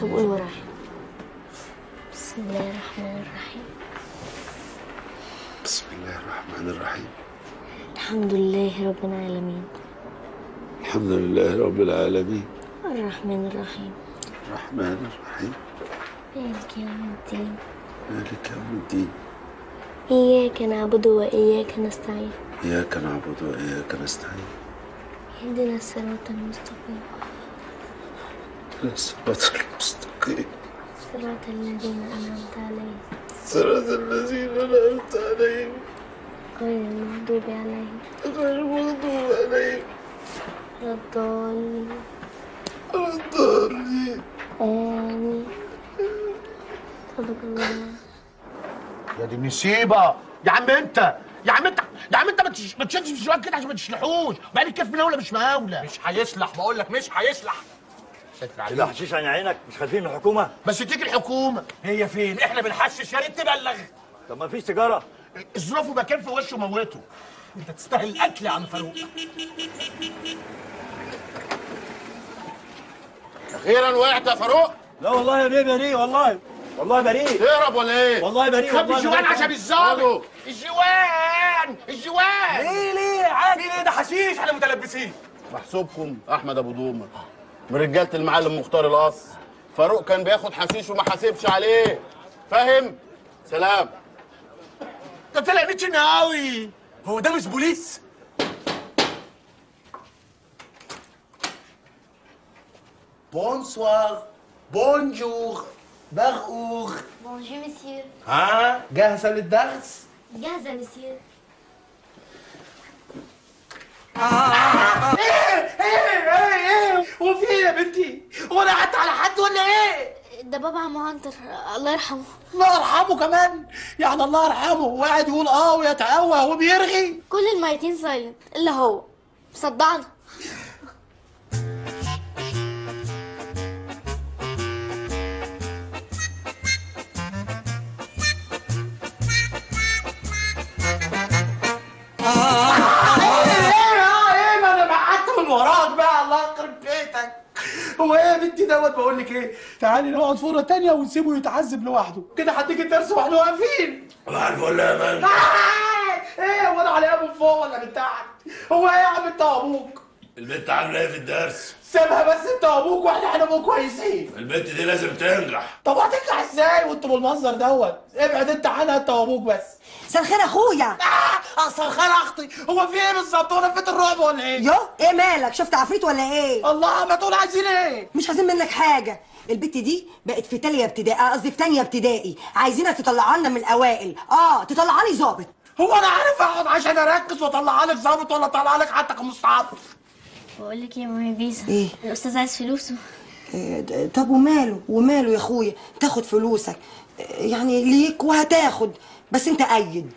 طب قول ورايا. بسم الله الرحمن الرحيم. بسم الله الرحمن الرحيم. الحمد لله رب العالمين. الحمد لله رب العالمين. الرحمن الرحيم. الرحمن الرحيم. مالك يوم الدين؟ مالك يوم الدين؟ إياك نعبد وإياك نستعين. إياك نعبد وإياك نستعين. اهدنا الصراط المستقيم. الصراط المستقيم. صراط الذين أنعمت عليهم. صراط الذين أنعمت عليهم. غير المغضوب عليهم. غير المغضوب عليهم. ولا الضالين. ولا الضالين آمين. صدق الله يا دي النسيبه يا عم أنت يا عم أنت يا عم أنت ما تش- ما تشدش في الشباك كده عشان ما تشلحوش. بقى الكيف مناوله مش مقاولة. مش هيصلح بقول لك مش هيصلح. كده حشيش عن عينك مش خايفين من الحكومة؟ بس تيجي الحكومة. هي فين؟ إحنا بنحشش يا ريت تبلغ. طب ما فيش تجارة. الظروف مكان في وشه موته أنت تستاهل الأكل يا عم فاروق. أخيرا وقعت يا فاروق؟ لا والله يا بيه بريء والله. والله بريء. تهرب ولا إيه؟ والله بريء خبي والله الجوان. عشان الظابط الجوان الجوان. ليه ليه؟ عادي ليه؟ ده حشيش إحنا متلبسين. محسوبكم أحمد أبو دومة. من رجالة المعلم مختار القص فاروق كان بياخد حشيش وما حاسبش عليه. فاهم؟ سلام. ده طلع نتشناوي هو ده مش بوليس؟ bonsoir bonjour بغور bonjour monsieur ها جاهزة للدرس؟ جاهزة مسيو إيه إيه إيه إيه هو في إيه يا بنتي؟ هو أنا قعدت على حد ولا إيه؟ ده بابا عم عنتر الله يرحمه الله يرحمه كمان يعني الله يرحمه وقاعد يقول آه ويتقوى وبيرغي كل الميتين سايلنت إلا هو. مصدعنا هو إيه يا بنتي دوت؟ بقول لك إيه تعالي نقعد فوره تانية ونسيبه يتعذب لوحده. كده هديك الدرس وإحنا واقفين. بعرف ولا يا مان آه، إيه هو أنا عليها من فوق ولا من تحت هو إيه يا عم أنت وأبوك؟ البنت عاملة إيه في الدرس؟ سيبها بس انت وابوك وإحنا هنبقى كويسين. البنت دي لازم تنجح. طب هتنجح إزاي وانت بالمنظر دوت؟ ابعد انت عنها انت وابوك بس. مساء الخير اخويا. آه اصل خير أختي. هو في إيه بالظبط؟ وأنا فيت الرعب ولا إيه؟ يو إيه مالك؟ شفت عفريت ولا إيه؟ الله ما تقول عايزين إيه؟ مش عايزين منك حاجة. البت دي بقت في تانية ابتدائي آه، قصدي في تانية ابتدائي. عايزينها تطلعها لنا من الأوائل. آه تطلعها لي ظابط. هو أنا عارف أقعد عشان أركز واطلع لك ظابط ولا اطلع لك حتى كمستعد. بقول لك إيه يا مامي بيزا؟ إيه؟ الأستاذ عايز فلوسه. إيه طب وماله؟ وماله يا أخويا؟ تاخد فلوسك. إيه يعني ليك وهتاخد. بس أنت قيد.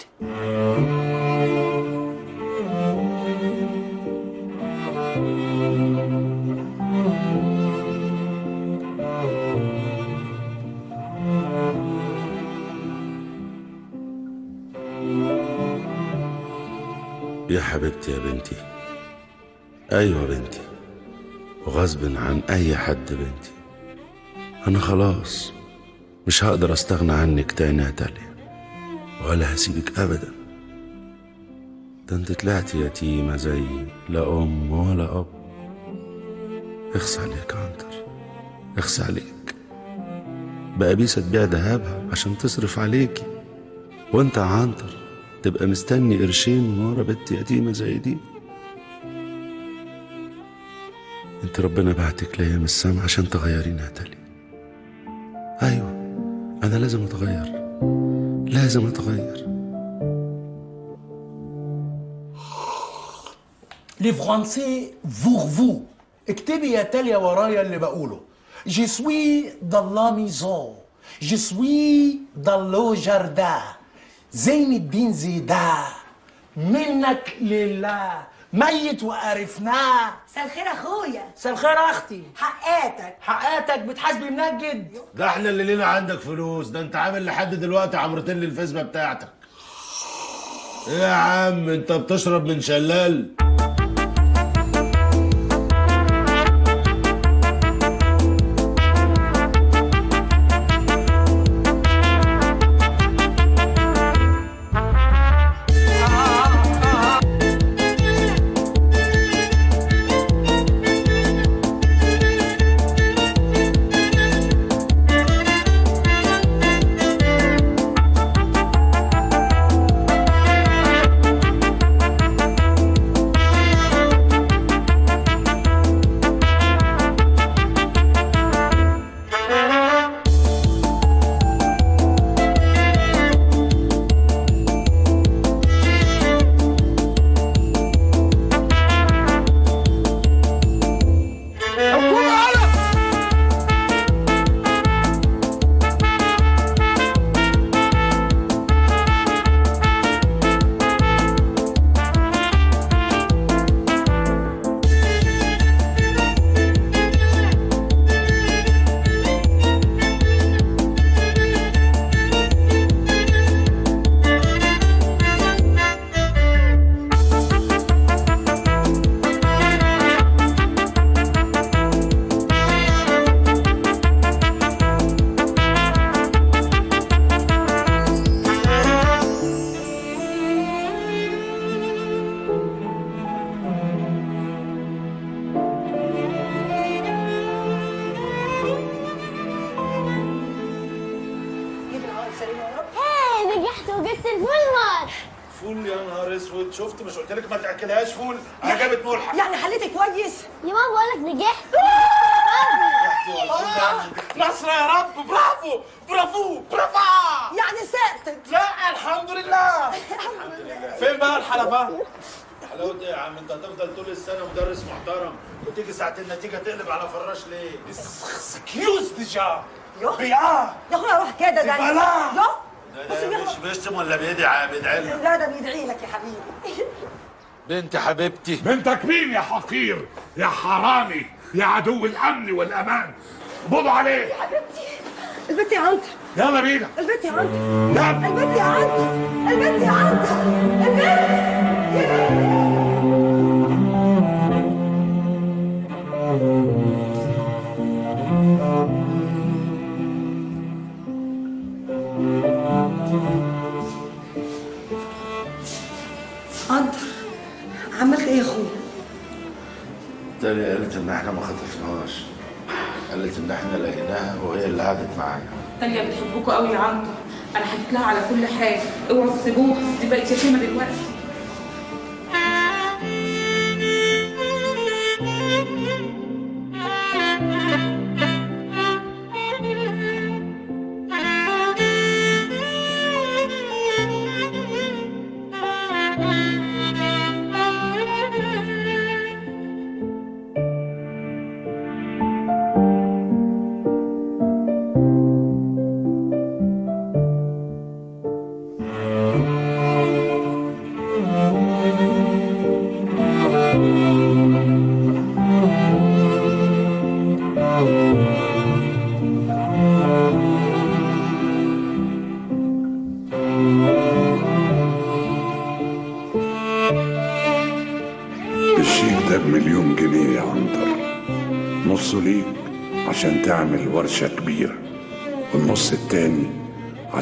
يا حبيبتي يا بنتي. أيوه بنتي. وغصب عن أي حد بنتي. أنا خلاص مش هقدر أستغنى عنك تاني يا تاليا ولا هسيبك ابدا. ده أنت طلعتي يتيمة زي لا أم ولا أب. اخس عليك يا عنتر. اخس عليك. بقى بيسة تبيع ذهبها عشان تصرف عليكي. وأنت يا عنتر تبقى مستني قرشين من ورا بنت يتيمة زي دي. أنت ربنا بعتك ليا من السما عشان تغيريني يا تالي أيوه أنا لازم أتغير. لازم أتغير. les français فورفو اكتبي يا تاليا ورايا اللي بقوله je suis dans la maison. je suis dans le jardin. زين الدين زيدان منك لله ميت وقرفناه. مساء الخير أخويا. مساء الخير أختي. حقاتك. حقاتك بتحاسبي منجد ده إحنا اللي لينا عندك فلوس. ده انت عامل لحد دلوقتي عمرتين الفيسبا بتاعتك. إيه يا عم انت بتشرب من شلال. ساعة النتيجة تقلب على فراش ليه؟ اكسكيوز ديجا بيا يا. أخويا روح كده ده بلا. يو مش بيشتم ولا بيدعي بيدعي لنا. لا ده بيدعي لك يا حبيبي. بنت حبيبتي. بنتك مين يا حقير يا حرامي يا عدو الأمن والأمان. بضوا عليه. البنت يا عنتر يلا بينا. البنت يا عنتر البنت يا عنتر البنت يا عنتر البنت. عنتر تاني قالت إن إحنا ما خطفناهاش. قالت إن إحنا لقيناها وهي اللي قعدت معانا. تانية بتحبكوا قوي يا عنتر أنا حكيت لها على كل حاجة. اوعوا تسيبوها. دي بقت يتيمة دلوقتي.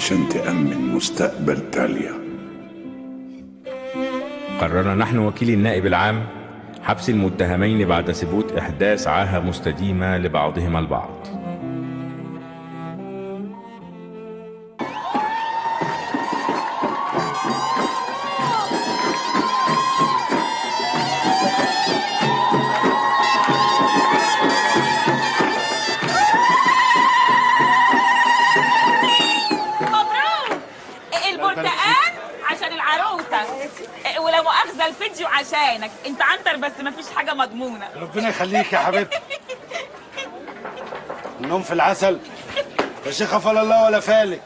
عشان تأمن مستقبل تاليا. قرر نحن وكيل النائب العام حبس المتهمين بعد ثبوت إحداث عاهة مستديمة لبعضهما البعض. عشانك. انت عنتر بس مفيش حاجة مضمونة. ربنا يخليك يا حبيبتي. النوم في العسل. يا شيخ فلا الله ولا فالك.